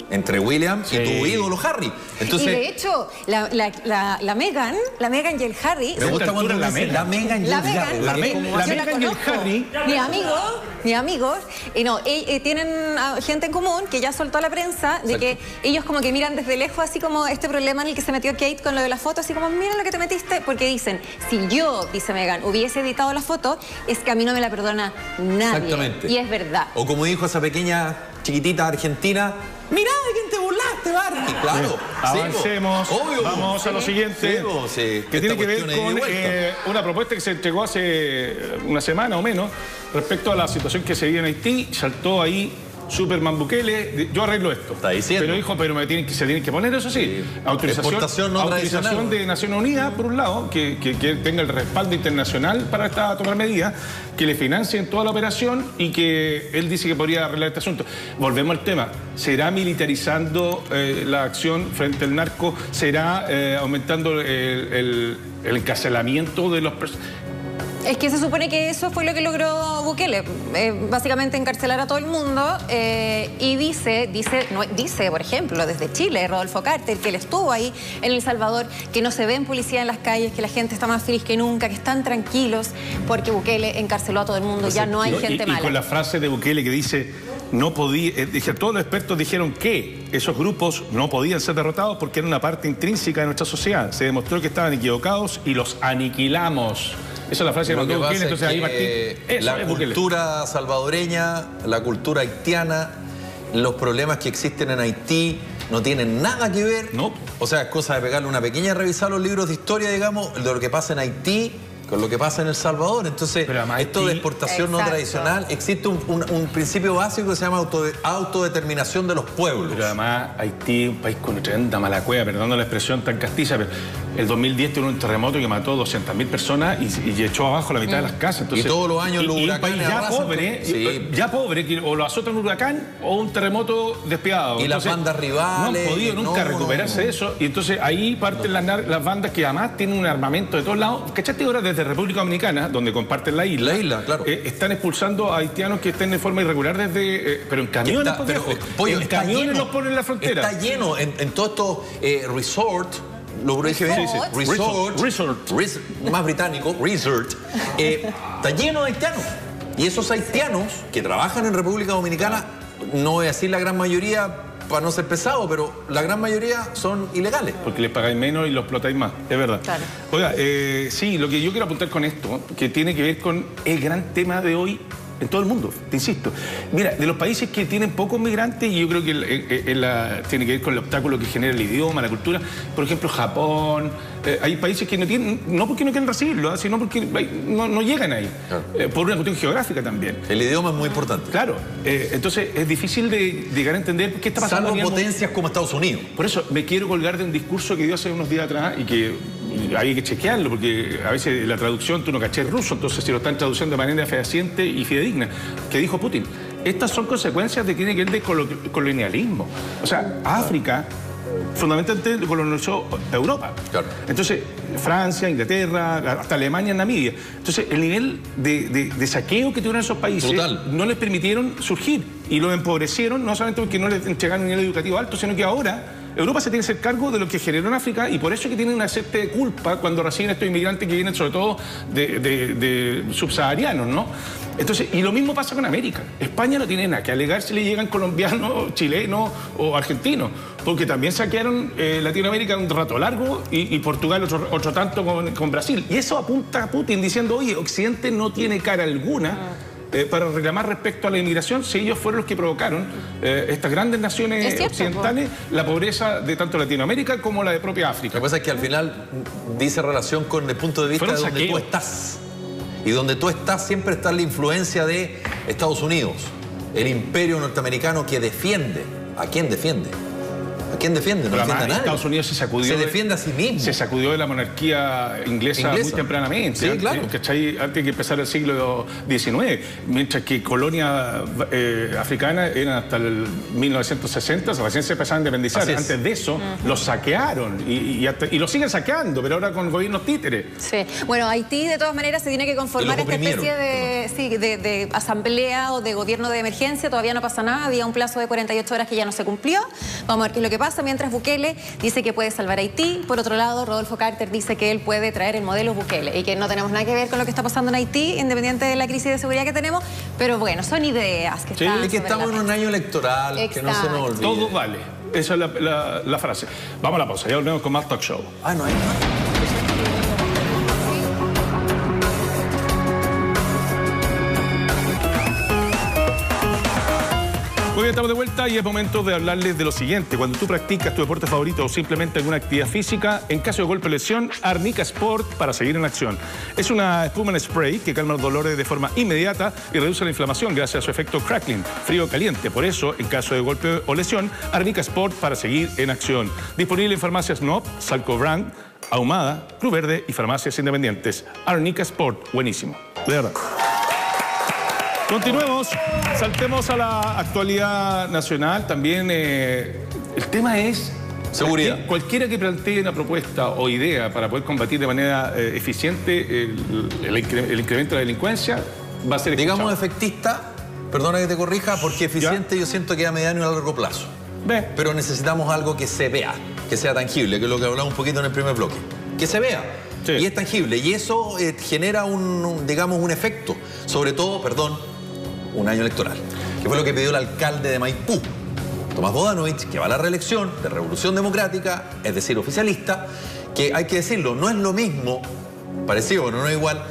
Entre William Sí. y tu ídolo Harry. Entonces, y de hecho, la, la, la, la Megan, la Megan y el Harry. me gusta cuando la dice Meghan. la Megan y La el Megan, Harry. La. Me- ¿Cómo la va? yo Meghan y el. Harry. Mi amigo, mi amigos, y no, eh, tienen ah, gente en común que ya soltó a la prensa de que ellos como que miran desde lejos así como este problema en el que se metió Kate con lo de la foto, así como mira lo que te metiste, porque dicen, si yo, dice Megan, hubiese editado la foto, es que a mí no me la perdona nadie. Exactamente. Y es verdad. O como dijo esa pequeña chiquitita argentina, mirá de quién te burlaste, Barbie. Claro. sí. Avancemos, Obvio, vamos a lo siguiente, que tiene que ver con eh, una propuesta que se entregó hace una semana o menos respecto a la situación que se vive en Haití. Saltó ahí Superman Bukele, yo arreglo esto. Está diciendo. Pero dijo, pero me tienen que, se tienen que poner, eso sí, autorización, Exportación no autorización de Naciones Unidas, por un lado, que, que- que tenga el respaldo internacional para esta, tomar medidas, que le financien toda la operación y que él dice que podría arreglar este asunto. Volvemos al tema. ¿Será militarizando eh, la acción frente al narco? ¿Será eh, aumentando el, el- el encarcelamiento de los pers- Es que se supone que eso fue lo que logró Bukele, eh, básicamente encarcelar a todo el mundo eh, y dice, dice, no, dice, por ejemplo, desde Chile, Rodolfo Carter, que él estuvo ahí en El Salvador, que no se ven policía en las calles, que la gente está más feliz que nunca, que están tranquilos porque Bukele encarceló a todo el mundo, ya no hay Y- gente y, mala. con la frase de Bukele que dice, no podía, eh, dije, todos los expertos dijeron que esos grupos no podían ser derrotados porque era una parte intrínseca de nuestra sociedad. Se demostró que estaban equivocados y los aniquilamos. Esa es la frase que mandó Bukele, entonces ahí la cultura salvadoreña, la cultura haitiana, los problemas que existen en Haití no tienen nada que ver. No. O sea, es cosa de pegarle una pequeña revisada a los libros de historia, digamos, de lo que pasa en Haití con lo que pasa en El Salvador. Entonces, esto de exportación no tradicional, existe un, un- un principio básico que se llama autode- autodeterminación de los pueblos. Pero además Haití es un país con tremenda mala cueva, perdón la expresión tan castiza, pero el 2010 tuvo un terremoto que mató 200.000 personas y, y echó abajo la mitad de las casas. Entonces, Y todos los años y- los y un huracanes país ya pobre, con- Sí. ya pobre, que o lo azota un huracán o un terremoto despiadado. Y las bandas rivales, No han podido nunca no, recuperarse no. de eso. Y entonces ahí parten las, nar- las bandas que además tienen un armamento de todos lados. ¿Cachaste ahora desde República Dominicana, donde comparten la isla? La isla, claro. eh, están expulsando a haitianos que estén de forma irregular desde. eh, pero en camiones, Está- pues, pero, viejo. eh, pollo, en camiones lleno. los ponen en la frontera. Está lleno en, en todos estos eh, resort. ¿Lo dije bien? Sí, sí. Resort. Resort. Res- más británico, resort. eh, está lleno de haitianos. Y esos haitianos que trabajan en República Dominicana, no voy a decir la gran mayoría para no ser pesado, pero la gran mayoría son ilegales. Porque les pagáis menos y los explotáis más, es verdad. Claro. Oiga, eh, sí, lo que yo quiero apuntar con esto, que tiene que ver con el gran tema de hoy en todo el mundo, te insisto. Mira, de los países que tienen pocos migrantes, y yo creo que el- el- el- la- tiene que ver con el obstáculo que genera el idioma, la cultura, por ejemplo, Japón, eh, hay países que no tienen, no porque no quieren recibirlo, ¿ah? sino porque no, no llegan ahí, Claro. Eh, por una cuestión geográfica también. El idioma es muy importante. Claro, eh, entonces es difícil de llegar a entender qué está pasando. Salvo potencias como Estados Unidos. Por eso me quiero colgar de un discurso que dio hace unos días atrás y que hay que chequearlo, porque a veces la traducción tú no caché el ruso, entonces si lo están traduciendo de manera fehaciente y fidedigna, que dijo Putin. Estas son consecuencias de que tiene que ver de colo- colonialismo. O sea, África fundamentalmente colonizó Europa. Claro. Entonces, Francia, Inglaterra, hasta Alemania, Namibia. Entonces, el nivel de, de- de saqueo que tuvieron esos países no les permitieron surgir y los empobrecieron, no solamente porque no les entregaron un nivel educativo alto, sino que ahora Europa se tiene que hacer cargo de lo que generó en África y por eso es que tienen una cierta culpa cuando reciben estos inmigrantes que vienen sobre todo de, de- subsaharianos, ¿no? Entonces, y lo mismo pasa con América. España no tiene nada que alegar si le llegan colombianos, chilenos o argentinos, porque también saquearon eh, Latinoamérica un rato largo y, Portugal otro, otro tanto con, con Brasil. Y eso apunta a Putin diciendo, oye, Occidente no tiene cara alguna eh, para reclamar respecto a la inmigración si ellos fueron los que provocaron eh, estas grandes naciones Es cierto, occidentales la pobreza de tanto Latinoamérica como la de propia Lo África. que pasa es que al final dice relación con el punto de vista de donde tú estás. Y donde tú estás siempre está la influencia de Estados Unidos, el imperio norteamericano que defiende. ¿A quién defiende? ¿A quién defiende? No defiende a nadie. Estados Unidos se sacudió. Se de- defiende a sí mismo. Se sacudió de la monarquía inglesa, Inglesa. muy tempranamente. Sí, antes, claro. ¿cachai? Antes que empezara el siglo XIX. Mientras que colonias eh, africanas eran hasta el 1960, recién se empezaban a independizar. Antes de eso, los saquearon y, y hasta- y lo siguen saqueando, pero ahora con gobiernos títeres. Sí. Bueno, Haití de todas maneras se tiene que conformar esta especie de, sí, de, de asamblea o de gobierno de emergencia. Todavía no pasa nada. Había un plazo de 48 horas que ya no se cumplió. Vamos a ver qué es lo que pasa. Mientras Bukele dice que puede salvar a Haití. Por otro lado, Rodolfo Carter dice que él puede traer el modelo Bukele y que no tenemos nada que ver con lo que está pasando en Haití, independiente de la crisis de seguridad que tenemos. Pero bueno, son ideas que Sí, están que estamos en un año electoral, que no se nos olvide. Todo vale. Esa es la, la- la frase. Vamos a la pausa, ya volvemos con más talk show. Ah, no hay más. Bien, estamos de vuelta y es momento de hablarles de lo siguiente. Cuando tú practicas tu deporte favorito o simplemente alguna actividad física, en caso de golpe o lesión, Arnica Sport para seguir en acción. Es una espuma spray que calma los dolores de forma inmediata y reduce la inflamación gracias a su efecto crackling, frío-caliente. Por eso, en caso de golpe o lesión, Arnica Sport para seguir en acción. Disponible en farmacias NOP, Salco Brand, Ahumada, Club Verde y farmacias independientes. Arnica Sport, buenísimo. De verdad. Continuemos, saltemos a la actualidad nacional. También eh, el tema es Seguridad. cualquier- Cualquiera que plantee una propuesta o idea para poder combatir de manera eh, eficiente el, el incre- el incremento de la delincuencia va a ser Digamos escuchado. efectista, perdona que te corrija, porque eficiente yo siento que a mediano y a largo plazo. Ve, Pero necesitamos algo que se vea, que sea tangible, que es lo que hablamos un poquito en el primer bloque. Que se vea. Sí. Y es tangible. Y eso eh, genera un, un, digamos, un efecto. Sobre todo, perdón, un año electoral. Que fue lo que pidió el alcalde de Maipú, Tomás Bodanovich, que va a la reelección de Revolución Democrática, es decir, oficialista, que hay que decirlo, no es lo mismo, parecido, pero no es igual,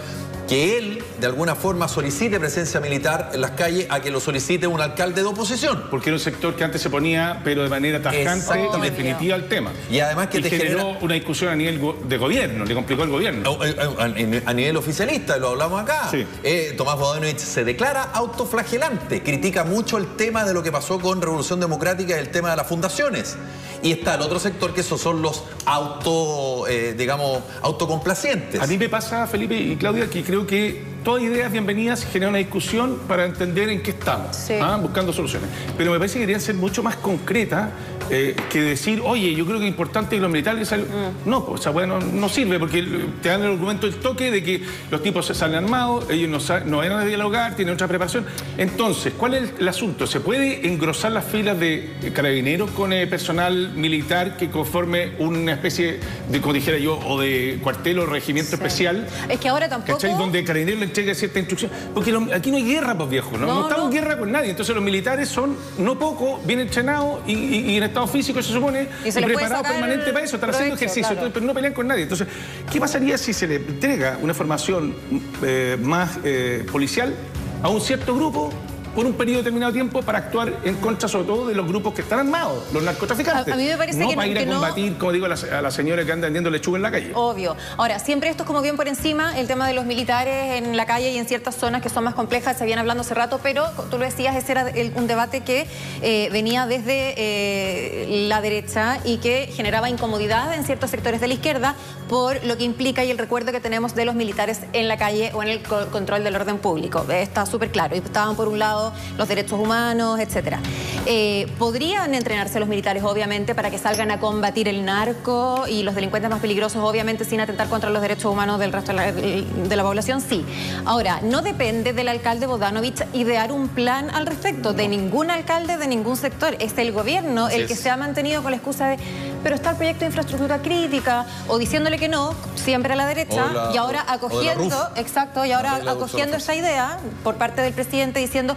que él de alguna forma solicite presencia militar en las calles a que lo solicite un alcalde de oposición. Porque era un sector que antes se ponía, pero de manera tajante y definitiva al tema. Y además que te generó una discusión a nivel de gobierno, le complicó el gobierno. Eh, eh, a nivel oficialista, lo hablamos acá. Eh, Tomás Bodanovich se declara autoflagelante, critica mucho el tema de lo que pasó con Revolución Democrática y el tema de las fundaciones. Y está el otro sector que esos son los auto, digamos, autocomplacientes. A mí me pasa, Felipe y Claudia, que creo que todas ideas bienvenidas generan una discusión para entender en qué estamos, ¿ah? buscando soluciones. Pero me parece que deberían ser mucho más concretas eh, que decir, oye, yo creo que es importante que los militares salgan. Mm. No, pues, bueno, no sirve porque te dan el argumento del toque de que los tipos se salen armados, ellos no, no van a dialogar, tienen otra preparación. Entonces, ¿cuál es el, asunto? ¿Se puede engrosar las filas de carabineros con eh, personal militar que conforme una especie de, como dijera yo, o de cuartel o regimiento especial? Es que ahora tampoco. ¿cachai? Donde el carabinero le entrega cierta instrucción. Porque aquí no hay guerra, pues viejo, ¿no? No, estamos en guerra con nadie. Entonces los militares son no poco, bien entrenados y, y en estado físico, se supone, y, preparado permanente para eso, están haciendo ejercicio, pero no pelean con nadie. Entonces, ¿qué pasaría si se le entrega una formación eh, más eh, policial a un cierto grupo por un periodo determinado de tiempo para actuar en contra sobre todo de los grupos que están armados, los narcotraficantes. A, mí me parece no que para ir a combatir, como digo, a la, señora que anda vendiendo lechuga en la calle. Obvio. Ahora, siempre esto es como bien por encima, el tema de los militares en la calle y en ciertas zonas que son más complejas, se habían hablando hace rato, pero tú lo decías, ese era un debate que eh, venía desde eh, la derecha y que generaba incomodidad en ciertos sectores de la izquierda por lo que implica y el recuerdo que tenemos de los militares en la calle o en el control del orden público. Está súper claro. Y estaban por un lado los derechos humanos, etcétera. Eh, podrían entrenarse los militares, obviamente, para que salgan a combatir el narco y los delincuentes más peligrosos, obviamente, sin atentar contra los derechos humanos del resto de la, población, sí. Ahora, no depende del alcalde Bodanovich idear un plan al respecto, de ningún alcalde de ningún sector. Es el gobierno el que se ha mantenido con la excusa de, pero está el proyecto de infraestructura crítica, o diciéndole que no, siempre a la derecha, y ahora acogiendo, exacto, y ahora acogiendo esa idea por parte del presidente diciendo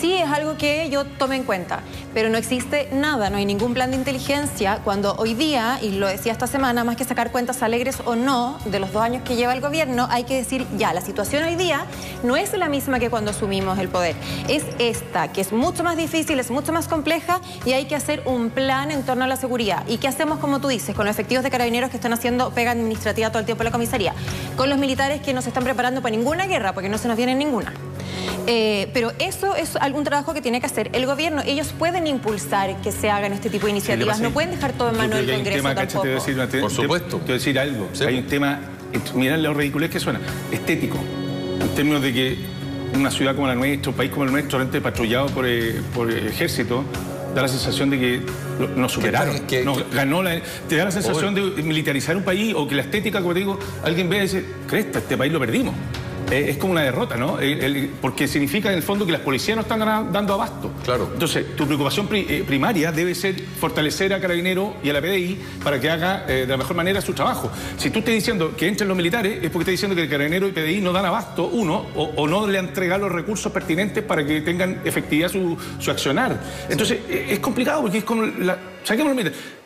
sí es algo que yo tome en cuenta, pero no existe nada, no hay ningún plan de inteligencia cuando hoy día, y lo decía esta semana, más que sacar cuentas alegres o no de los dos años que lleva el gobierno, hay que decir ya, la situación hoy día no es la misma que cuando asumimos el poder, es esta, que es mucho más difícil, es mucho más compleja y hay que hacer un plan en torno a la seguridad. ¿Y qué hacemos, como tú dices, con los efectivos de carabineros que están haciendo pega administrativa todo el tiempo en la comisaría? Con los militares que no se están preparando para ninguna guerra, porque no se nos viene ninguna. Eh, pero eso es algún trabajo que tiene que hacer el gobierno. Ellos pueden impulsar que se hagan este tipo de iniciativas. No pueden dejar todo en manos del Congreso tema, tampoco. Por supuesto. Te, voy a decir algo. Hay un tema, mirad lo ridiculez que suena, estético. En términos de que una ciudad como la nuestra, un país como el nuestro, patrullado por, eh, por ejército, da la sensación de que nos superaron. ganó te da la sensación de militarizar un país o que la estética, como te digo, alguien ve y dice, cresta, este país lo perdimos. Eh, es como una derrota, ¿no? porque significa en el fondo que las policías no están dando abasto. Claro. Entonces, tu preocupación eh, primaria debe ser fortalecer a Carabinero y a la PDI para que haga eh, de la mejor manera su trabajo. Si tú estás diciendo que entren los militares, es porque estás diciendo que el Carabinero y PDI no dan abasto, uno, o, no le han entregado los recursos pertinentes para que tengan efectividad su, accionar. Entonces, es complicado porque es como la... Saquemos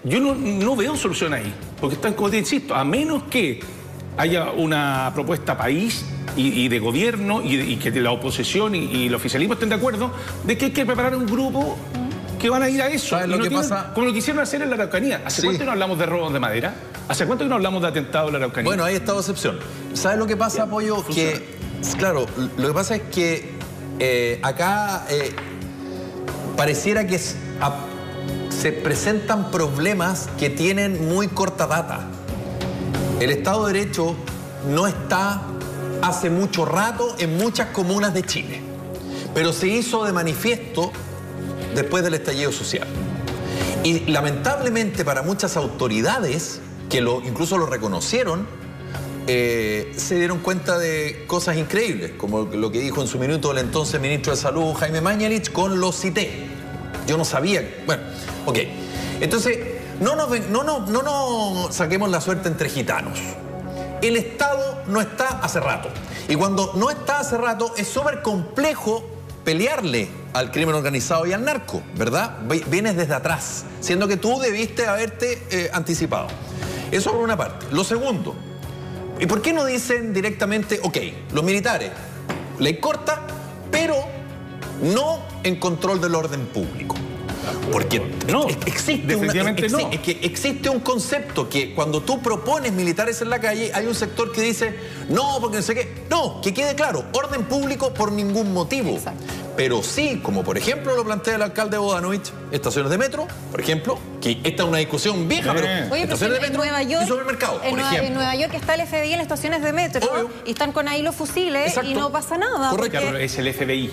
Yo no, no veo solución ahí, porque están, como te insisto, a menos que haya una propuesta país y, de gobierno y, que la oposición y, el oficialismo estén de acuerdo de que hay que preparar un grupo que van a ir a eso. lo que pasa? Como lo quisieron hacer en la Araucanía. ¿Hace cuánto no hablamos de robos de madera? ¿Hace cuánto no hablamos de atentado en la Araucanía? Bueno, hay estado excepción. ¿Sabes lo que pasa, Apoyo? Que, claro, lo que pasa es que eh, acá eh, pareciera que se presentan problemas que tienen muy corta data. El Estado de Derecho no está hace mucho rato en muchas comunas de Chile, pero se hizo de manifiesto después del estallido social. Y lamentablemente para muchas autoridades, que incluso lo reconocieron, eh, se dieron cuenta de cosas increíbles, como lo que dijo en su minuto el entonces ministro de Salud, Jaime Mañalich, con los CITE. Yo no sabía. Bueno, ok. Entonces, no nos, no, no, no saquemos la suerte entre gitanos. El Estado no está hace rato. Y cuando no está hace rato, es súper complejo pelearle al crimen organizado y al narco, ¿verdad? Vienes desde atrás, siendo que tú debiste haberte eh, anticipado. Eso por una parte. Lo segundo, ¿Y por qué no dicen directamente, ok, los militares, ley corta, pero no en control del orden público? Porque No, ex- existe, una- ex- no. es que existe un concepto que cuando tú propones militares en la calle, hay un sector que dice, no, porque no sé qué. No, que quede claro, orden público por ningún motivo. Exacto. Pero sí, como por ejemplo lo plantea el alcalde Bodanovich, estaciones de metro, por ejemplo, que esta es una discusión vieja, pero Oye, pero si estaciones en, de en metro Nueva York, y supermercados, en, por Nueva, ejemplo. en Nueva York está el FBI en las estaciones de metro Obvio. y están con ahí los fusiles Exacto. y no pasa nada. Correcto. Porque- es el FBI.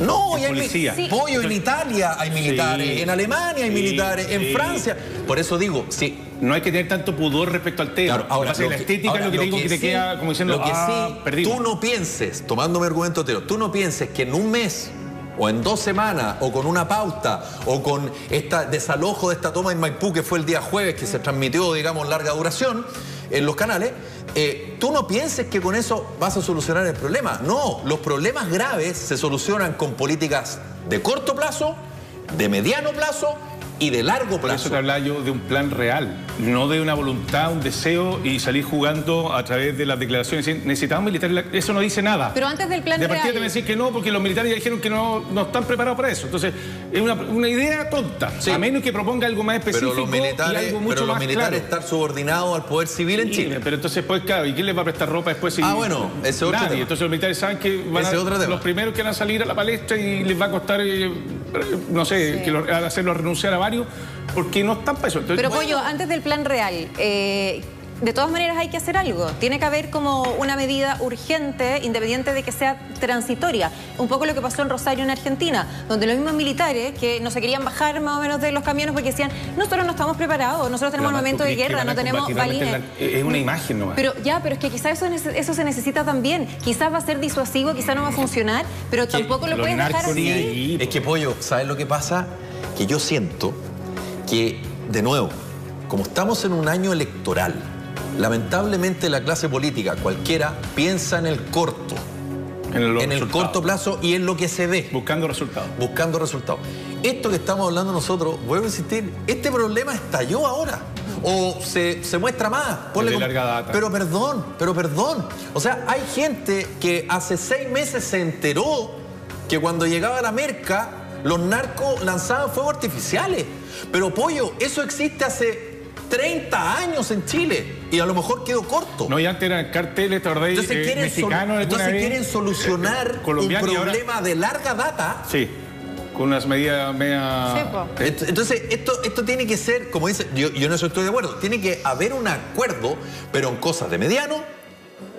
No, y hay policía. mi- pollo en Italia hay militares, Sí. en Alemania hay Sí, militares, en sí. Francia. Por eso digo, sí, No hay que tener tanto pudor respecto al tema. Claro, ahora, Lo que lo la que- estética ahora, es lo que te digo que te sí- queda como diciendo, lo que ah, sí, tú no pienses, tomando mi argumento entero, tú no pienses que en un mes o en dos semanas o con una pauta o con este desalojo de esta toma en Maipú que fue el día jueves que se transmitió, digamos, larga duración en los canales, eh, tú no pienses que con eso vas a solucionar el problema. No, los problemas graves se solucionan con políticas de corto plazo, de mediano plazo y de largo Por eso plazo. te hablaba yo de un plan real, no de una voluntad, un deseo y salir jugando a través de las declaraciones. Necesitamos militares, eso no dice nada. Pero antes del plan de partida real. te van a decir que no, porque los militares ya dijeron que no, no están preparados para eso. Entonces, es una, una idea tonta. Sí. A menos que proponga algo más específico Pero los y militares, algo mucho pero los más militares claro. están subordinados al poder civil en Sí, Chile. Pero entonces, pues, claro, ¿y quién les va a prestar ropa después? Si Ah, bueno, ese es otro Nadie. tema. Entonces los militares saben que van Ese a, es otro tema. los primeros que van a salir a la palestra y les va a costar, eh, no sé, Sí. que lo- hacerlos renunciar a varios, porque no están para eso. Entonces, Pero bueno, Pollo, antes del plan real, eh, de todas maneras hay que hacer algo. Tiene que haber como una medida urgente, independiente de que sea transitoria. Un poco lo que pasó en Rosario, en Argentina, donde los mismos militares que no se querían bajar más o menos de los camiones porque decían, nosotros no estamos preparados, nosotros tenemos armamento ¿tú de guerra, no a tenemos balines. la- Es una imagen nomás. Pero ya, pero es que quizás eso, eso se necesita también. Quizás va a ser disuasivo, quizás no va a funcionar, pero tampoco lo puedes dejar así. ahí. Es que, Pollo, ¿sabes lo que pasa? Que yo siento que, de nuevo, como estamos en un año electoral, lamentablemente la clase política, cualquiera, piensa en el corto, en, los en el corto plazo y en lo que se ve, Buscando resultados. buscando resultados. Esto que estamos hablando nosotros, vuelvo a insistir, este problema estalló ahora. O se, se muestra más. Ponle de como- larga data. Pero perdón, pero perdón. O sea, hay gente que hace seis meses se enteró que cuando llegaba la merca, los narcos lanzaban fuegos artificiales. Pero pollo, eso existe hace 30 años en Chile. Y a lo mejor quedó corto. No, y antes eran carteles, ¿te acordás? entonces Eh, quieren, mexicanos entonces vez, quieren solucionar eh, un ahora- problema de larga data Sí, con unas medidas media... Sí, Entonces, esto, esto tiene que ser, como dice, yo, yo en eso estoy de acuerdo, tiene que haber un acuerdo, pero en cosas de mediano,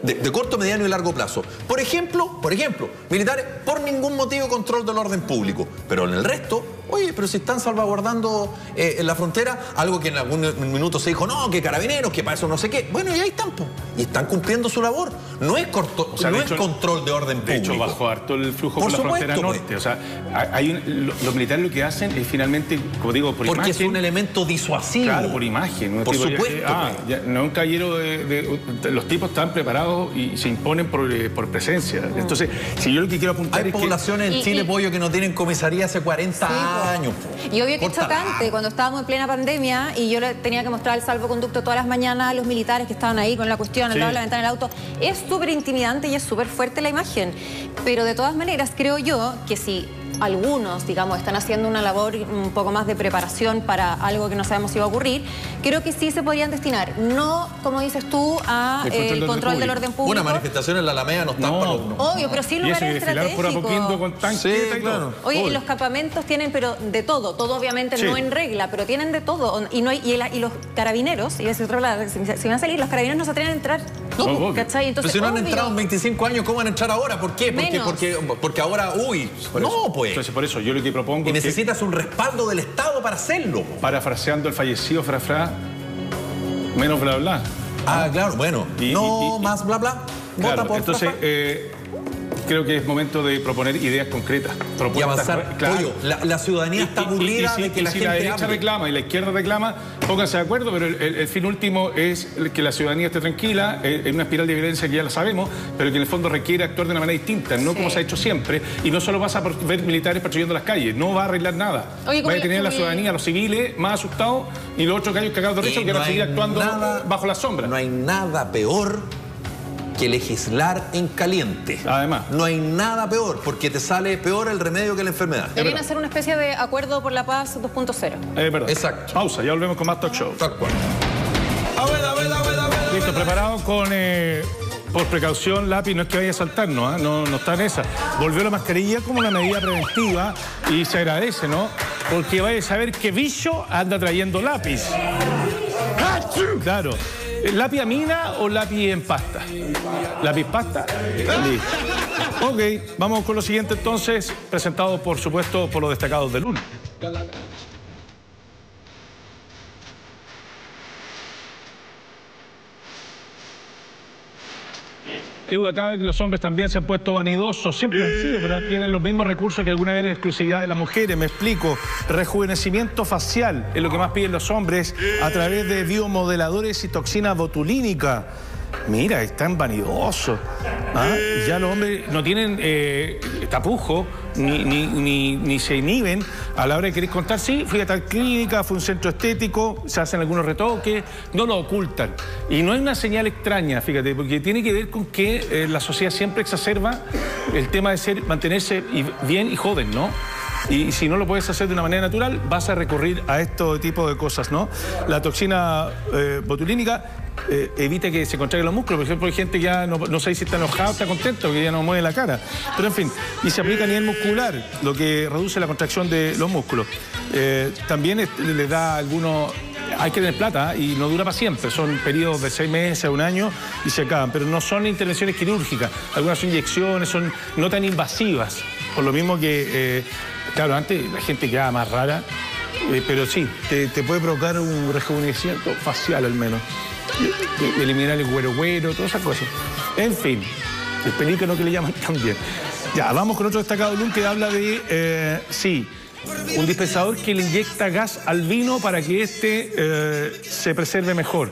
de, de corto, mediano y largo plazo. Por ejemplo, por ejemplo, militares por ningún motivo control del orden público, pero en el resto, oye, pero si están salvaguardando eh, en la frontera, algo que en algún minuto se dijo, no, que carabineros, que para eso no sé qué. Bueno, y ahí están, po. y están cumpliendo su labor. No es, corto, sea, no de es control de orden De público. hecho, bajó harto el flujo Por por, la frontera norte. O sea, hay un- lo- los militares lo que hacen es finalmente, como digo, por Porque es imagen... un elemento disuasivo. Claro, por imagen. ¿no? Por Tipo, ya- supuesto, ah, pues. ya, no es un caballero de, de- Los tipos están preparados y se imponen por, eh, por presencia. Entonces, si yo lo que quiero apuntar Hay es que... poblaciones en Y- Chile, y- pollo, que no tienen comisaría hace 40 Sí, po. años. po. Y obvio que es chocante cuando estábamos en plena pandemia y yo le tenía que mostrar el salvoconducto todas las mañanas a los militares que estaban ahí con la cuestión al Sí. lado de la ventana del auto. Es súper intimidante y es súper fuerte la imagen. Pero de todas maneras, creo yo que si algunos, digamos, están haciendo una labor un poco más de preparación para algo que no sabemos si va a ocurrir, creo que sí se podrían destinar, no, como dices tú, a El eh, control el del control del orden público. Una manifestación en la Alameda no está No. para los- Obvio, pero sí lugares estratégicos. con tanques Sí, y todo. claro. Oye, y Obvio. los campamentos tienen pero de todo, todo obviamente Sí. no en regla, pero tienen de todo. Y no hay, y, el- y los carabineros, y es otra palabra, si, si van a salir, los carabineros no se atreven a entrar. No. ¿Cachai? Pero Entonces, si no han obvio, entrado en 25 años, ¿cómo van a entrar ahora? ¿Por qué? Porque, Menos. porque, porque ahora, uy, Por no, eso. pues. Entonces, por eso yo lo que propongo y que, necesitas un respaldo del Estado para hacerlo. parafraseando el fallecido Fra Fra, menos bla bla. Ah, claro, bueno. Y- no y- y- más bla bla. Vota Claro, por entonces eh, creo que es momento de proponer ideas concretas. y propuestas, avanzar. claro. Pollo, la, la ciudadanía Y- está y- y- aburrida si- de que la si gente la derecha hable. reclama y la izquierda reclama, pónganse de acuerdo, pero el, el- el fin último es que la ciudadanía esté tranquila, eh, en una espiral de violencia que ya la sabemos, pero que en el fondo requiere actuar de una manera distinta, no Sí. como se ha hecho siempre, y no solo pasa por ver militares patrullando las calles, no va a arreglar nada. Oye, va a tener a la ciudadanía, a los civiles más asustados y los otros gallos cagados de risa Y que van no a seguir actuando nada- bajo la sombra. No hay nada peor que legislar en caliente. Además. No hay nada peor, porque te sale peor el remedio que la enfermedad. Deberían hacer una especie de acuerdo por la paz 2.0. Eh, verdad. Exacto. Pausa, ya volvemos con más talk show. Tal cual. Listo, preparado con... eh, por precaución, lápiz, no es que vaya a saltarnos, ¿ah? no, no está en esa. Volvió la mascarilla como una medida preventiva y se agradece, ¿no? Porque vaya a saber que Bicho anda trayendo lápiz. Claro. ¿Lápiz a mina o lápiz en pasta? ¿Lápiz pasta? Listo. Ok, vamos con lo siguiente entonces, presentado por supuesto por los destacados del lunes. Digo, acá los hombres también se han puesto vanidosos, siempre han sido, pero tienen los mismos recursos que alguna vez era exclusividad de las mujeres, me explico. Rejuvenecimiento facial es lo que más piden los hombres a través de biomodeladores y toxina botulínica. Mira, están vanidosos. ¿ah? Ya los hombres no tienen eh, tapujo, ni, ni, ni- se inhiben a la hora de querer contar. Sí, fui a tal clínica, fue un centro estético, se hacen algunos retoques, no lo ocultan. Y no hay una señal extraña, fíjate, porque tiene que ver con que eh, la sociedad siempre exacerba el tema de ser, mantenerse bien y joven, ¿no? Y si no lo puedes hacer de una manera natural, vas a recurrir a este tipo de cosas, ¿no? La toxina eh, botulínica eh, evita que se contraigan los músculos. Por ejemplo, hay gente que ya no, no sé si está enojado, está contento, que ya no mueve la cara. Pero en fin, y se aplica a nivel muscular, lo que reduce la contracción de los músculos. Eh, también le da algunos... Hay que tener plata y no dura para siempre. Son periodos de seis meses a un año y se acaban. Pero no son intervenciones quirúrgicas. Algunas son inyecciones, son no tan invasivas. Por lo mismo que, claro, antes la gente quedaba más rara. eh, pero sí, te, puede provocar un rejuvenecimiento facial al menos. Eh, Eliminar el güero güero, todas esas cosas. En fin, el pelícano que le llaman también. Ya, vamos con otro destacado Lun que habla de, eh, sí, un dispensador que le inyecta gas al vino para que éste eh, se preserve mejor.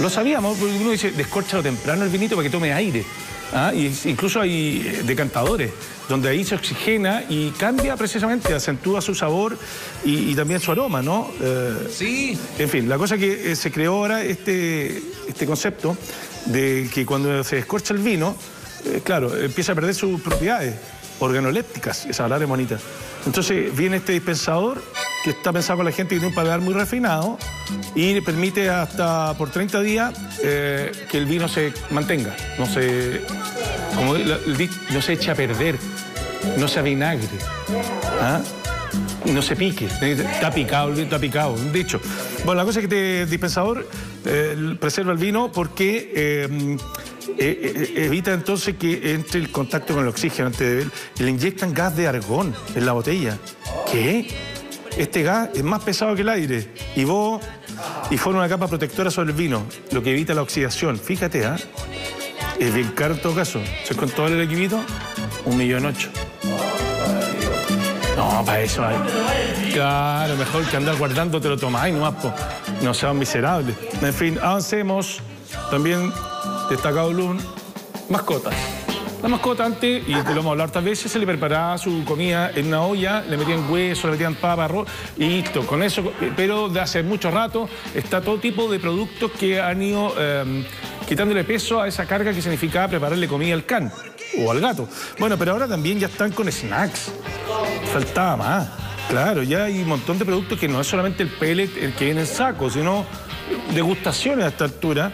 Lo sabíamos, porque uno dice, descórchalo temprano el vinito para que tome aire. ¿Ah? Y incluso hay eh, decantadores, donde ahí se oxigena y cambia precisamente, acentúa su sabor y, y también su aroma, ¿no? Eh, Sí. en fin, la cosa que eh, se creó ahora este, este concepto de que cuando se descorcha el vino, eh, claro, empieza a perder sus propiedades organolépticas, esa palabra es bonita. Entonces viene este dispensador que está pensado para la gente que tiene un paladar muy refinado y le permite hasta por 30 días eh, que el vino se mantenga, no se, como no se eche a perder, no se avinagre. ¿ah? no se pique. Está picado, el vino está picado, dicho. Bueno, la cosa es que este dispensador eh, preserva el vino porque eh, evita entonces que entre el contacto con el oxígeno antes de le inyectan gas de argón en la botella. ¿Qué? Este gas es más pesado que el aire y vos y forma una capa protectora sobre el vino, lo que evita la oxidación. Fíjate, ¿ah? Es bien caro en todo caso. ¿Se con todo el equipito? Un millón ocho. No, para eso hay. Claro, mejor que andar guardando te lo tomáis nomás, po. No sean miserables. En fin, avancemos. También destacado Lun, mascotas. La mascota antes, y te lo vamos a hablar tal veces, se le preparaba su comida en una olla, le metían hueso, le metían papa, arroz, y listo. Con eso, pero de hace mucho rato está todo tipo de productos que han ido eh, quitándole peso a esa carga que significaba prepararle comida al can o al gato. Bueno, pero ahora también ya están con snacks. Faltaba más. Claro, ya hay un montón de productos que no es solamente el pellet el que viene en saco, sino degustaciones a esta altura.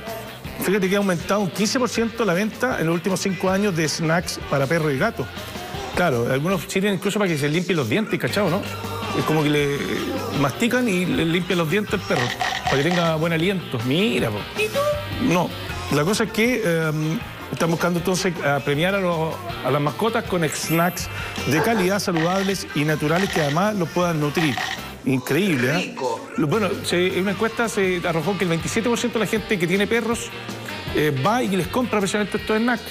Fíjate que ha aumentado un 15% la venta en los últimos cinco años de snacks para perro y gato. Claro, algunos sirven incluso para que se limpien los dientes, ¿cachado, no? Es como que le mastican y le limpian los dientes al perro, para que tenga buen aliento. Mira, po. No, la cosa es que eh, están buscando entonces a premiar a, los- a las mascotas con snacks de calidad, saludables y naturales que además los puedan nutrir. Increíble, ¿eh? Bueno, se- en una encuesta se arrojó que el 27% de la gente que tiene perros eh, va y les compra precisamente estos snacks.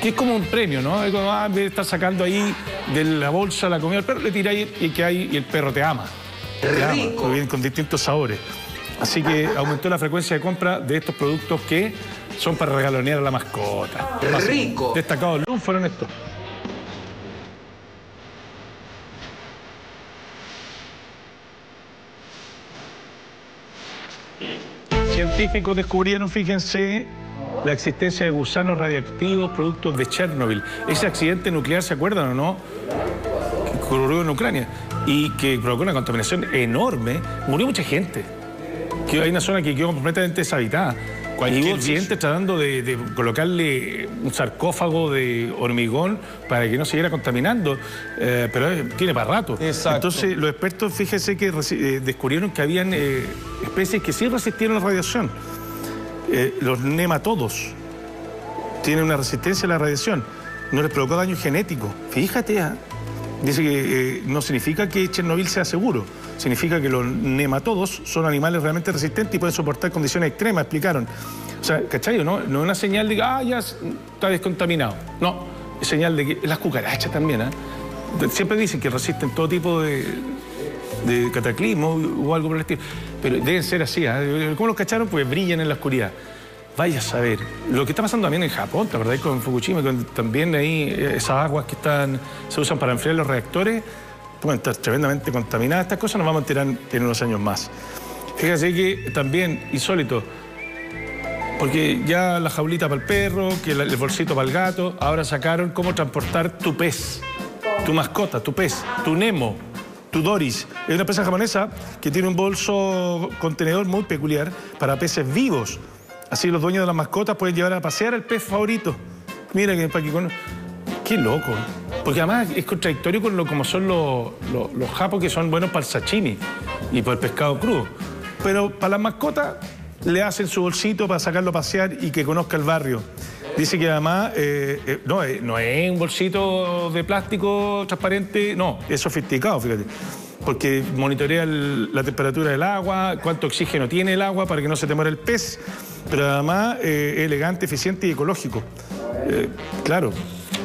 Que es como un premio, ¿no? Es como, ah, en vez de estar sacando ahí de la bolsa la comida al perro, le tiráis y que hay y el perro te ama. Te ama, porque vienen con distintos sabores. Así que aumentó la frecuencia de compra de estos productos que son para regalonear a la mascota. Rico. Destacados fueron estos. Científicos descubrieron, fíjense, la existencia de gusanos radiactivos productos de Chernobyl. Ese accidente nuclear, ¿se acuerdan o no? Que ocurrió en Ucrania y que provocó una contaminación enorme. Murió mucha gente. Que hay una zona que quedó completamente deshabitada. Hubo accidentes tratando de, colocarle un sarcófago de hormigón para que no siguiera contaminando, eh, pero tiene para rato. Entonces los expertos, fíjense que eh, descubrieron que habían eh, especies que sí resistieron la radiación. los nematodos tienen una resistencia a la radiación, no les provocó daño genético. Fíjate, ¿ah? dice que no significa que Chernobyl sea seguro significa que los nematodos son animales realmente resistentes y pueden soportar condiciones extremas, explicaron. O sea, ¿cachai? No, no es una señal de que, ah, ya está descontaminado. No, es señal de que las cucarachas también, ¿eh? Siempre dicen que resisten todo tipo de, de cataclismo o algo por el estilo. Pero deben ser así, ¿eh? ¿Cómo los cacharon? Pues brillan en la oscuridad. Vaya a saber. Lo que está pasando también en Japón, ¿te acordás? Con Fukushima, con también ahí esas aguas que están, se usan para enfriar los reactores pueden estar tremendamente contaminadas. Estas cosas nos vamos a enterar en unos años más. Fíjese que también, insólito, porque ya la jaulita para el perro, que el bolsito para el gato, ahora sacaron cómo transportar tu pez, tu mascota, tu pez, tu Nemo, tu Doris. Es una empresa japonesa que tiene un bolso contenedor muy peculiar para peces vivos. Así los dueños de las mascotas pueden llevar a pasear el pez favorito. Mira que para que con... Qué loco. Porque además es contradictorio con lo como son los, los, japos que son buenos para el sashimi y para el pescado crudo. Pero para las mascotas le hacen su bolsito para sacarlo a pasear y que conozca el barrio. Dice que además eh, eh, no, eh, no es un bolsito de plástico transparente, no, es sofisticado, fíjate. Porque monitorea la temperatura del agua, cuánto oxígeno tiene el agua para que no se te el pez, pero además es elegante, eficiente y ecológico. claro,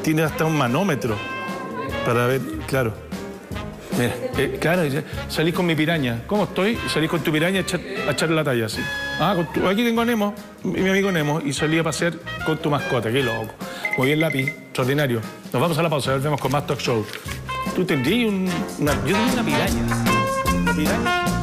tiene hasta un manómetro para ver, claro. Mira, eh, claro, salís con mi piraña. ¿Cómo estoy? Salís con tu piraña a, echar, la talla así. Ah, aquí tengo a Nemo, mi amigo Nemo, y salí a pasear con tu mascota. Qué loco. Muy bien, lápiz, extraordinario. Nos vamos a la pausa, a ver, vemos con más talk show. Tú tendrías una. Yo tengo una piraña. Una piraña.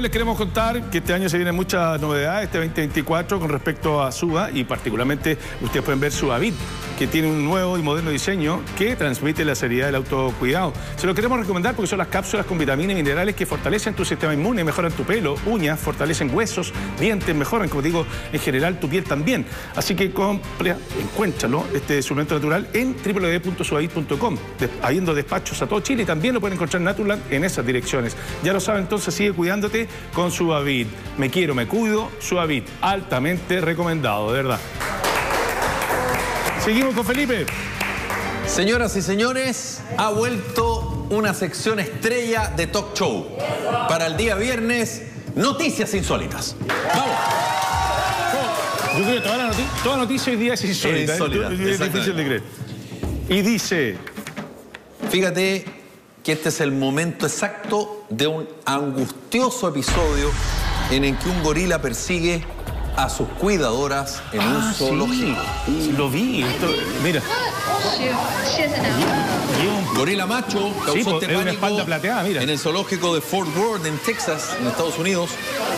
Les queremos contar que este año se vienen muchas novedades, este 2024, con respecto a Suba y particularmente ustedes pueden ver Suba Bit, que tiene un nuevo y moderno diseño que transmite la seriedad del autocuidado. Se lo queremos recomendar porque son las cápsulas con vitaminas y minerales que fortalecen tu sistema inmune, mejoran tu pelo, uñas, fortalecen huesos, dientes, mejoran, como digo, en general tu piel también. Así que compre, encuéntralo, este suplemento natural, en www.subabit.com, habiendo despachos a todo Chile y también lo pueden encontrar en Naturland en esas direcciones. Ya lo saben, entonces sigue cuidándote con Suavit. Me quiero, me cuido, Suavit. Altamente recomendado, de verdad. Seguimos con Felipe. Señoras y señores, ha vuelto una sección estrella de Talk Show. Para el día viernes, noticias insólitas. Vamos. Yo creo que toda, noticia, toda noticia hoy día es insólita. ¿eh? Es, difícil de creer. Y dice... Fíjate que este es el momento exacto de un angustioso episodio en el que un gorila persigue a sus cuidadoras en un ah, zoológico. Sí, lo vi. mira. Gorila macho causó este pánico plateada, mira. en el zoológico de Fort Worth, en Texas, en Estados Unidos,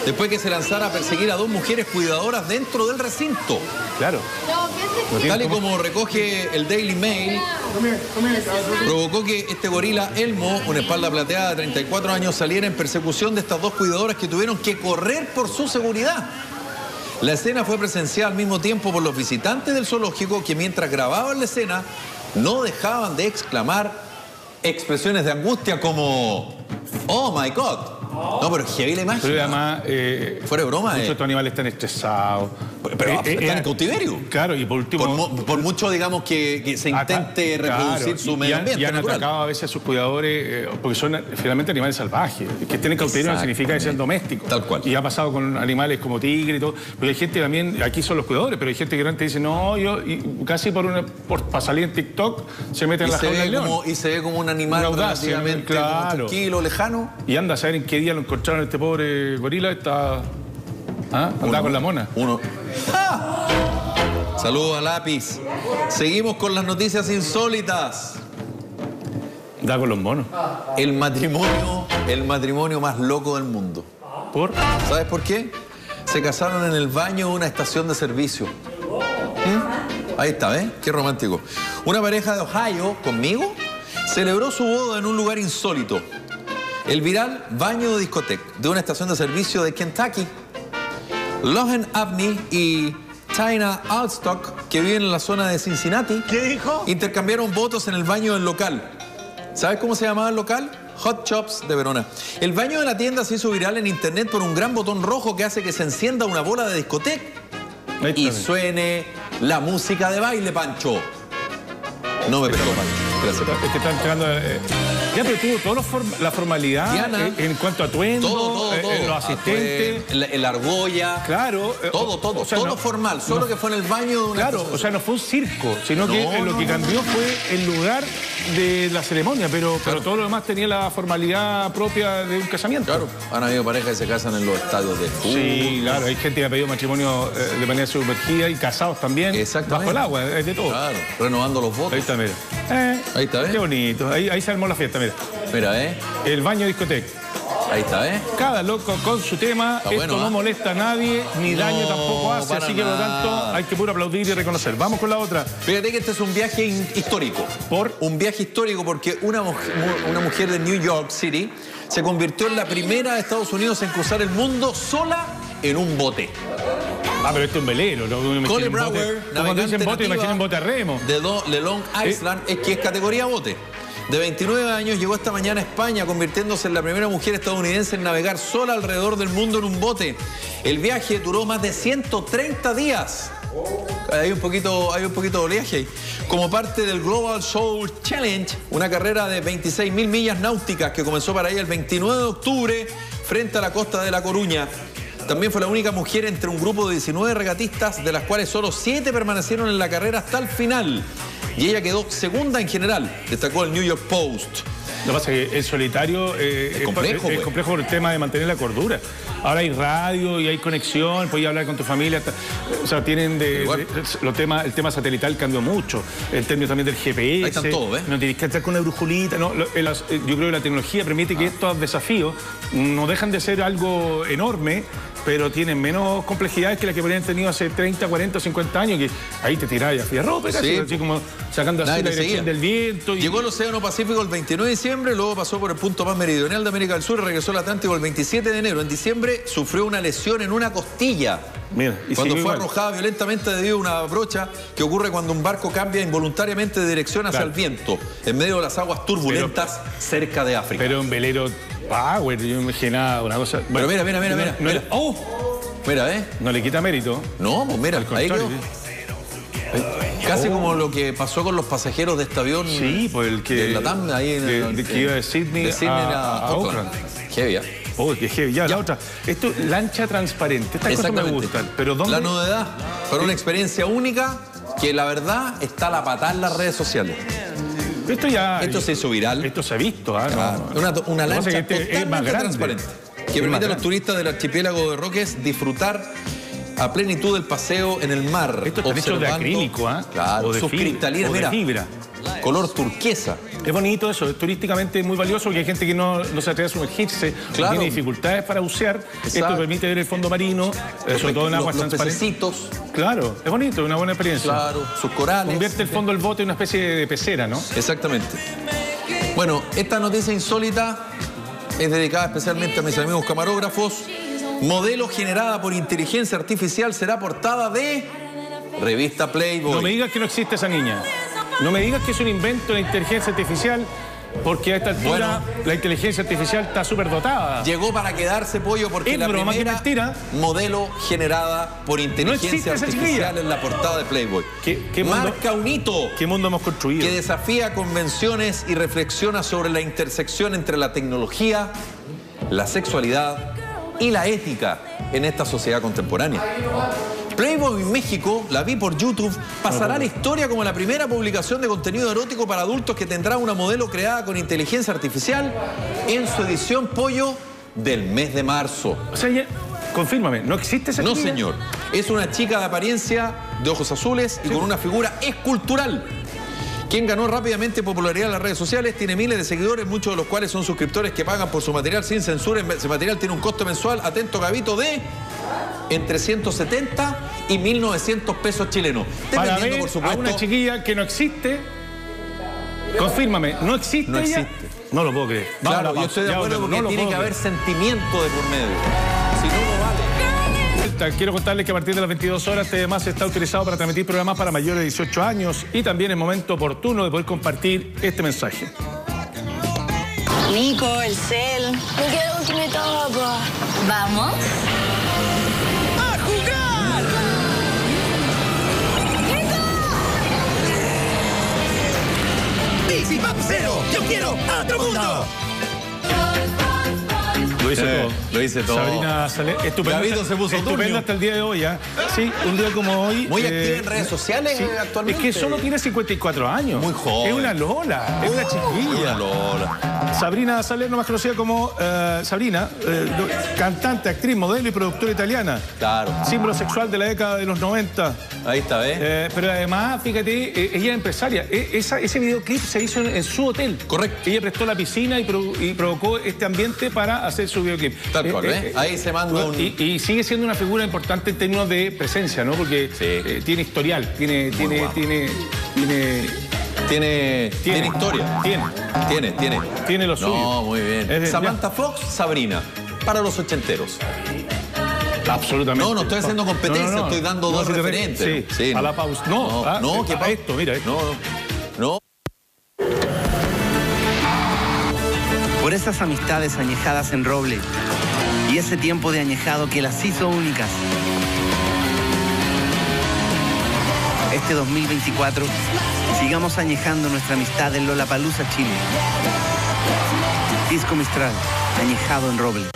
después que se lanzara a perseguir a dos mujeres cuidadoras dentro del recinto. Claro. Tal y como recoge el Daily Mail, provocó que este gorila Elmo, una espalda plateada de 34 años, saliera en persecución de estas dos cuidadoras que tuvieron que correr por su seguridad. La escena fue presenciada al mismo tiempo por los visitantes del zoológico que mientras grababan la escena no dejaban de exclamar expresiones de angustia como ¡Oh my God! No, pero es heavy la imagen. Pero además. Eh, Fuera de broma. Muchos de estos animales están estresados. Pero eh, están en eh, cautiverio. Claro, y por último. Por, mucho, digamos, que, se intente reproducir su medio ambiente. Y han, atacado a veces a sus cuidadores, porque son finalmente animales salvajes. Que estén en cautiverio no significa que sean domésticos. Tal cual. Y ha pasado con animales como tigre y todo. Pero hay gente también, aquí son los cuidadores, pero hay gente que antes dice, no, yo, casi por una, por, para salir en TikTok, se meten en la jaula Y se ve como un animal relativamente claro. tranquilo, lejano. Y anda a saber en qué día lo encontraron este pobre gorila, está. ¿Ah? Andaba con la mona. Uno. ¡Ah! Saludos a Lápiz. Seguimos con las noticias insólitas. Da con los monos. El matrimonio, el matrimonio más loco del mundo. ¿Por? ¿Sabes por qué? Se casaron en el baño de una estación de servicio. ¿Mm? Ahí está, ¿eh? Qué romántico. Una pareja de Ohio, conmigo, celebró su boda en un lugar insólito. El viral baño de discoteca de una estación de servicio de Kentucky. Lohan Abney y Tina Alstock, que viven en la zona de Cincinnati, ¿Qué dijo? intercambiaron votos en el baño del local. ¿Sabes cómo se llamaba el local? Hot Chops de Verona. El baño de la tienda se hizo viral en internet por un gran botón rojo que hace que se encienda una bola de discoteca y suene la música de baile, Pancho. No me pegó, Pancho. Gracias. Es que están eh, ya, pero tuvo toda la formalidad Diana. eh, en cuanto a atuendo, Todo, todo, eh, todo. eh, los asistentes. El, el argolla. Claro. Todo, todo. o sea, todo no- formal. Solo no- que fue en el baño de una Claro, estación o sea, no fue un circo, sino que No, lo que cambió fue el lugar de la ceremonia, pero, pero todo lo demás tenía la formalidad propia de un casamiento. Claro, han habido parejas que se casan en los estadios de fútbol. Sí, claro, hay gente que ha pedido matrimonio eh, de manera sumergida y casados también. Bajo el agua, es de todo. Claro, renovando los votos. Ahí está, mira. Eh, Ahí está, ¿ves? Qué bonito. Ahí, ahí se armó la fiesta, mira. Mira, ¿eh? El baño discoteca. Ahí está, ¿eh? Cada loco con su tema. Está Esto bueno, no ¿ah? molesta a nadie, ni No, daño tampoco hace. Así que por lo tanto hay que puro aplaudir y reconocer. Vamos con la otra. Fíjate que este es un viaje histórico. ¿Por? Un viaje histórico porque una, mujer- una mujer de New York City se convirtió en la primera de Estados Unidos en cruzar el mundo sola en un bote. Ah, pero esto es un velero. ¿no? Me bote. Brower, Tú Cuando dicen bote, bote a remo. De, Do- de Long Island, es que es categoría bote. De 29 años llegó esta mañana a España, convirtiéndose en la primera mujer estadounidense en navegar sola alrededor del mundo en un bote. El viaje duró más de 130 días. Hay un poquito, hay un poquito de oleaje. Como parte del Global Soul Challenge, una carrera de 26 mil millas náuticas que comenzó para ella el 29 de octubre frente a la costa de La Coruña. También fue la única mujer entre un grupo de 19 regatistas, de las cuales solo 7 permanecieron en la carrera hasta el final. Y ella quedó segunda en general, destacó el New York Post. Lo que pasa es que el solitario eh, es, complejo, es- es pues. complejo por el tema de mantener la cordura. Ahora hay radio y hay conexión, puedes hablar con tu familia. O sea, tienen de, de- el tema satelital cambió mucho. El término también del GPS. Ahí están todos, ¿ves? No tienes que entrar con una brujulita. No, Lo- el as- eh, yo creo que la tecnología permite Ah. que estos desafíos no dejan de ser algo enorme, pero tienen menos complejidades que las que podrían tenido hace 30, 40, 50 años, que ahí te tirás a fierrope, casi, Sí. así como sacando así Nadie la dirección del viento. Y, Llegó al Océano Pacífico el 29 de diciembre, luego pasó por el punto más meridional de América del Sur y regresó al Atlántico el 27 de enero. En diciembre sufrió una lesión en una costilla. Mira, y cuando fue igual. arrojada violentamente debido a una brocha que ocurre cuando un barco cambia involuntariamente de dirección hacia Claro. el viento en medio de las aguas turbulentas cerca de África. Pero en velero power, yo me imaginaba una cosa. Pero mira, mira, mira, mira, no, mira. ¡Oh! Mira, ¿eh? No le quita mérito. No, pues mira, Al ahí contrario. quedó. Casi como lo que pasó con los pasajeros de este avión. Sí, pues el que. de Latam, ahí en de, el- de que iba de Sydney, de Sydney a, a, Auckland. Heavy, ¿eh? Oh, qué heavy. Ya, la otra. Esto, lancha transparente. Estas cosas me gustan. Pero ¿dónde? La novedad, para una experiencia única que la verdad está a la patada en las redes sociales. Esto ya. Esto se hizo viral. Esto se ha visto, ¿ah? No. Claro, Una, una pasa lancha que este es más totalmente grande. transparente que permite a los turistas del archipiélago de Roques disfrutar a plenitud del paseo en el mar. Esto está hecho de acrílico, ¿ah? Claro, O de sus fibra, cristalinas, o de mira, fibra. Color turquesa. Es bonito eso, es turísticamente muy valioso porque hay gente que no, no se atreve a sumergirse, Claro. tiene dificultades para bucear. Esto permite ver el fondo marino, eh, sobre todo en aguas los transparentes. Claro, es bonito, es una buena experiencia. claro, sus corales. Convierte el fondo del bote en una especie de pecera, ¿no? Exactamente. Bueno, esta noticia insólita es dedicada especialmente a mis amigos camarógrafos. Modelo generada por inteligencia artificial será portada de revista Playboy. No me digas que no existe esa niña. No me digas que es un invento de inteligencia artificial, porque a esta altura Bueno. la inteligencia artificial está súper dotada. Llegó para quedarse pollo porque Es la broma, primera mentira. modelo generada por inteligencia artificial en la portada de Playboy. ¿Qué- qué mundo- Marca un hito ¿Qué mundo hemos construido? que desafía convenciones y reflexiona sobre la intersección entre la tecnología, la sexualidad y la ética en esta sociedad contemporánea. Playboy México, la vi por YouTube, pasará a la historia como la primera publicación de contenido erótico para adultos que tendrá una modelo creada con inteligencia artificial en su edición pollo del mes de marzo. O sea, ya, confírmame, ¿no existe esa No, señor. Es una chica de apariencia de ojos azules y con una figura escultural quien ganó rápidamente popularidad en las redes sociales, tiene miles de seguidores, muchos de los cuales son suscriptores que pagan por su material sin censura. Ese material tiene un costo mensual, atento Gabito, de entre 170 y 1.900 pesos chilenos. Para ver por supuesto, a una chiquilla que no existe. Confírmame, ¿no existe No ella? existe. No lo puedo creer. Claro, yo estoy de acuerdo porque No tiene que haber sentimiento de por medio. Si no. Quiero contarles que a partir de las 22 horas este además está utilizado para transmitir programas para mayores de 18 años y también es momento oportuno de poder compartir este mensaje. Nico, el cel. Me queda última etapa. Vamos. Yo quiero otro mundo. Lo hice Eh, todo. lo hice todo. Sabrina Salé, estupenda. Se puso estupenda hasta el día de hoy, ¿ah? Sí, un día como hoy. Muy activa en redes sociales, eh, actualmente. Es que solo tiene 54 años. Muy joven. Es una Lola, es una chiquilla. Una Lola. Sabrina Salerno, más conocida como eh, Sabrina, eh, cantante, actriz, modelo y productora italiana. Claro. Símbolo sexual de la década de los 90. Ahí está, ¿ves? Eh, pero además, fíjate, eh, ella es empresaria. E- esa- ese videoclip se hizo en, en su hotel. Correcto. Ella prestó la piscina y, provocó este ambiente para hacer su videoclip. Tal cual, ¿ves? Ahí se manda un- Y, y sigue siendo una figura importante en términos de presencia, ¿no? Porque Sí. eh, tiene historial, tiene, tiene, guapo. tiene, tiene, Tiene, tiene historia. Tiene. Tiene, tiene. Tiene lo suyo. No, muy bien. De- Samantha Fox, Sabrina. Para los ochenteros. Absolutamente. No, no estoy haciendo competencia, estoy dando dos si te- referentes. Sí, Sí, a no. la pausa. No, No, ah, no, eh, ¿qué a pa- esto, mira. esto. No, no. Por esas amistades añejadas en roble y ese tiempo de añejado que las hizo únicas. Este 2024 sigamos añejando nuestra amistad en Lollapalooza, Chile. Disco Mistral, añejado en roble.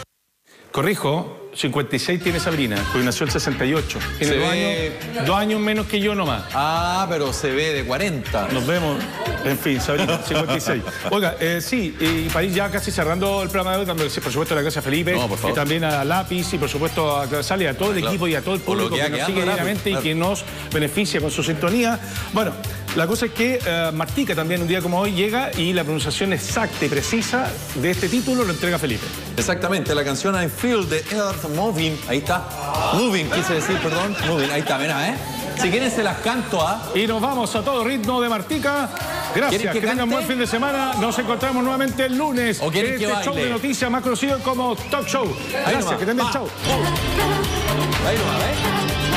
Corrijo, 56 tiene Sabrina, porque nació el 68. Tiene Se dos, ve- años, dos años menos que yo nomás. Ah, pero se ve de 40. Nos vemos. En fin, Sabrina, 56. Oiga, eh, sí, y para ir ya casi cerrando el programa de hoy, dándole, por supuesto, las gracias a Felipe, No, por favor. y también a Lápiz, y por supuesto a Sale, a todo el Claro. equipo y a todo el público que nos sigue diariamente claro. y que nos beneficia con su sintonía. Bueno, la cosa es que eh, Martica también un día como hoy llega y la pronunciación exacta y precisa de este título lo entrega Felipe. Exactamente, la canción I Feel de Earth Moving. Ahí está. Moving, quise decir, perdón. Moving, ahí está, mira, ¿eh? Si quieren se las canto, ¿ah? Y nos vamos a todo ritmo de Martica. Gracias, ¿Quieren que, que tengan buen fin de semana. Nos encontramos nuevamente el lunes. ¿O este que show de noticias más conocido como Talk Show. Gracias, que va. chau. Ahí nomás, ¿eh?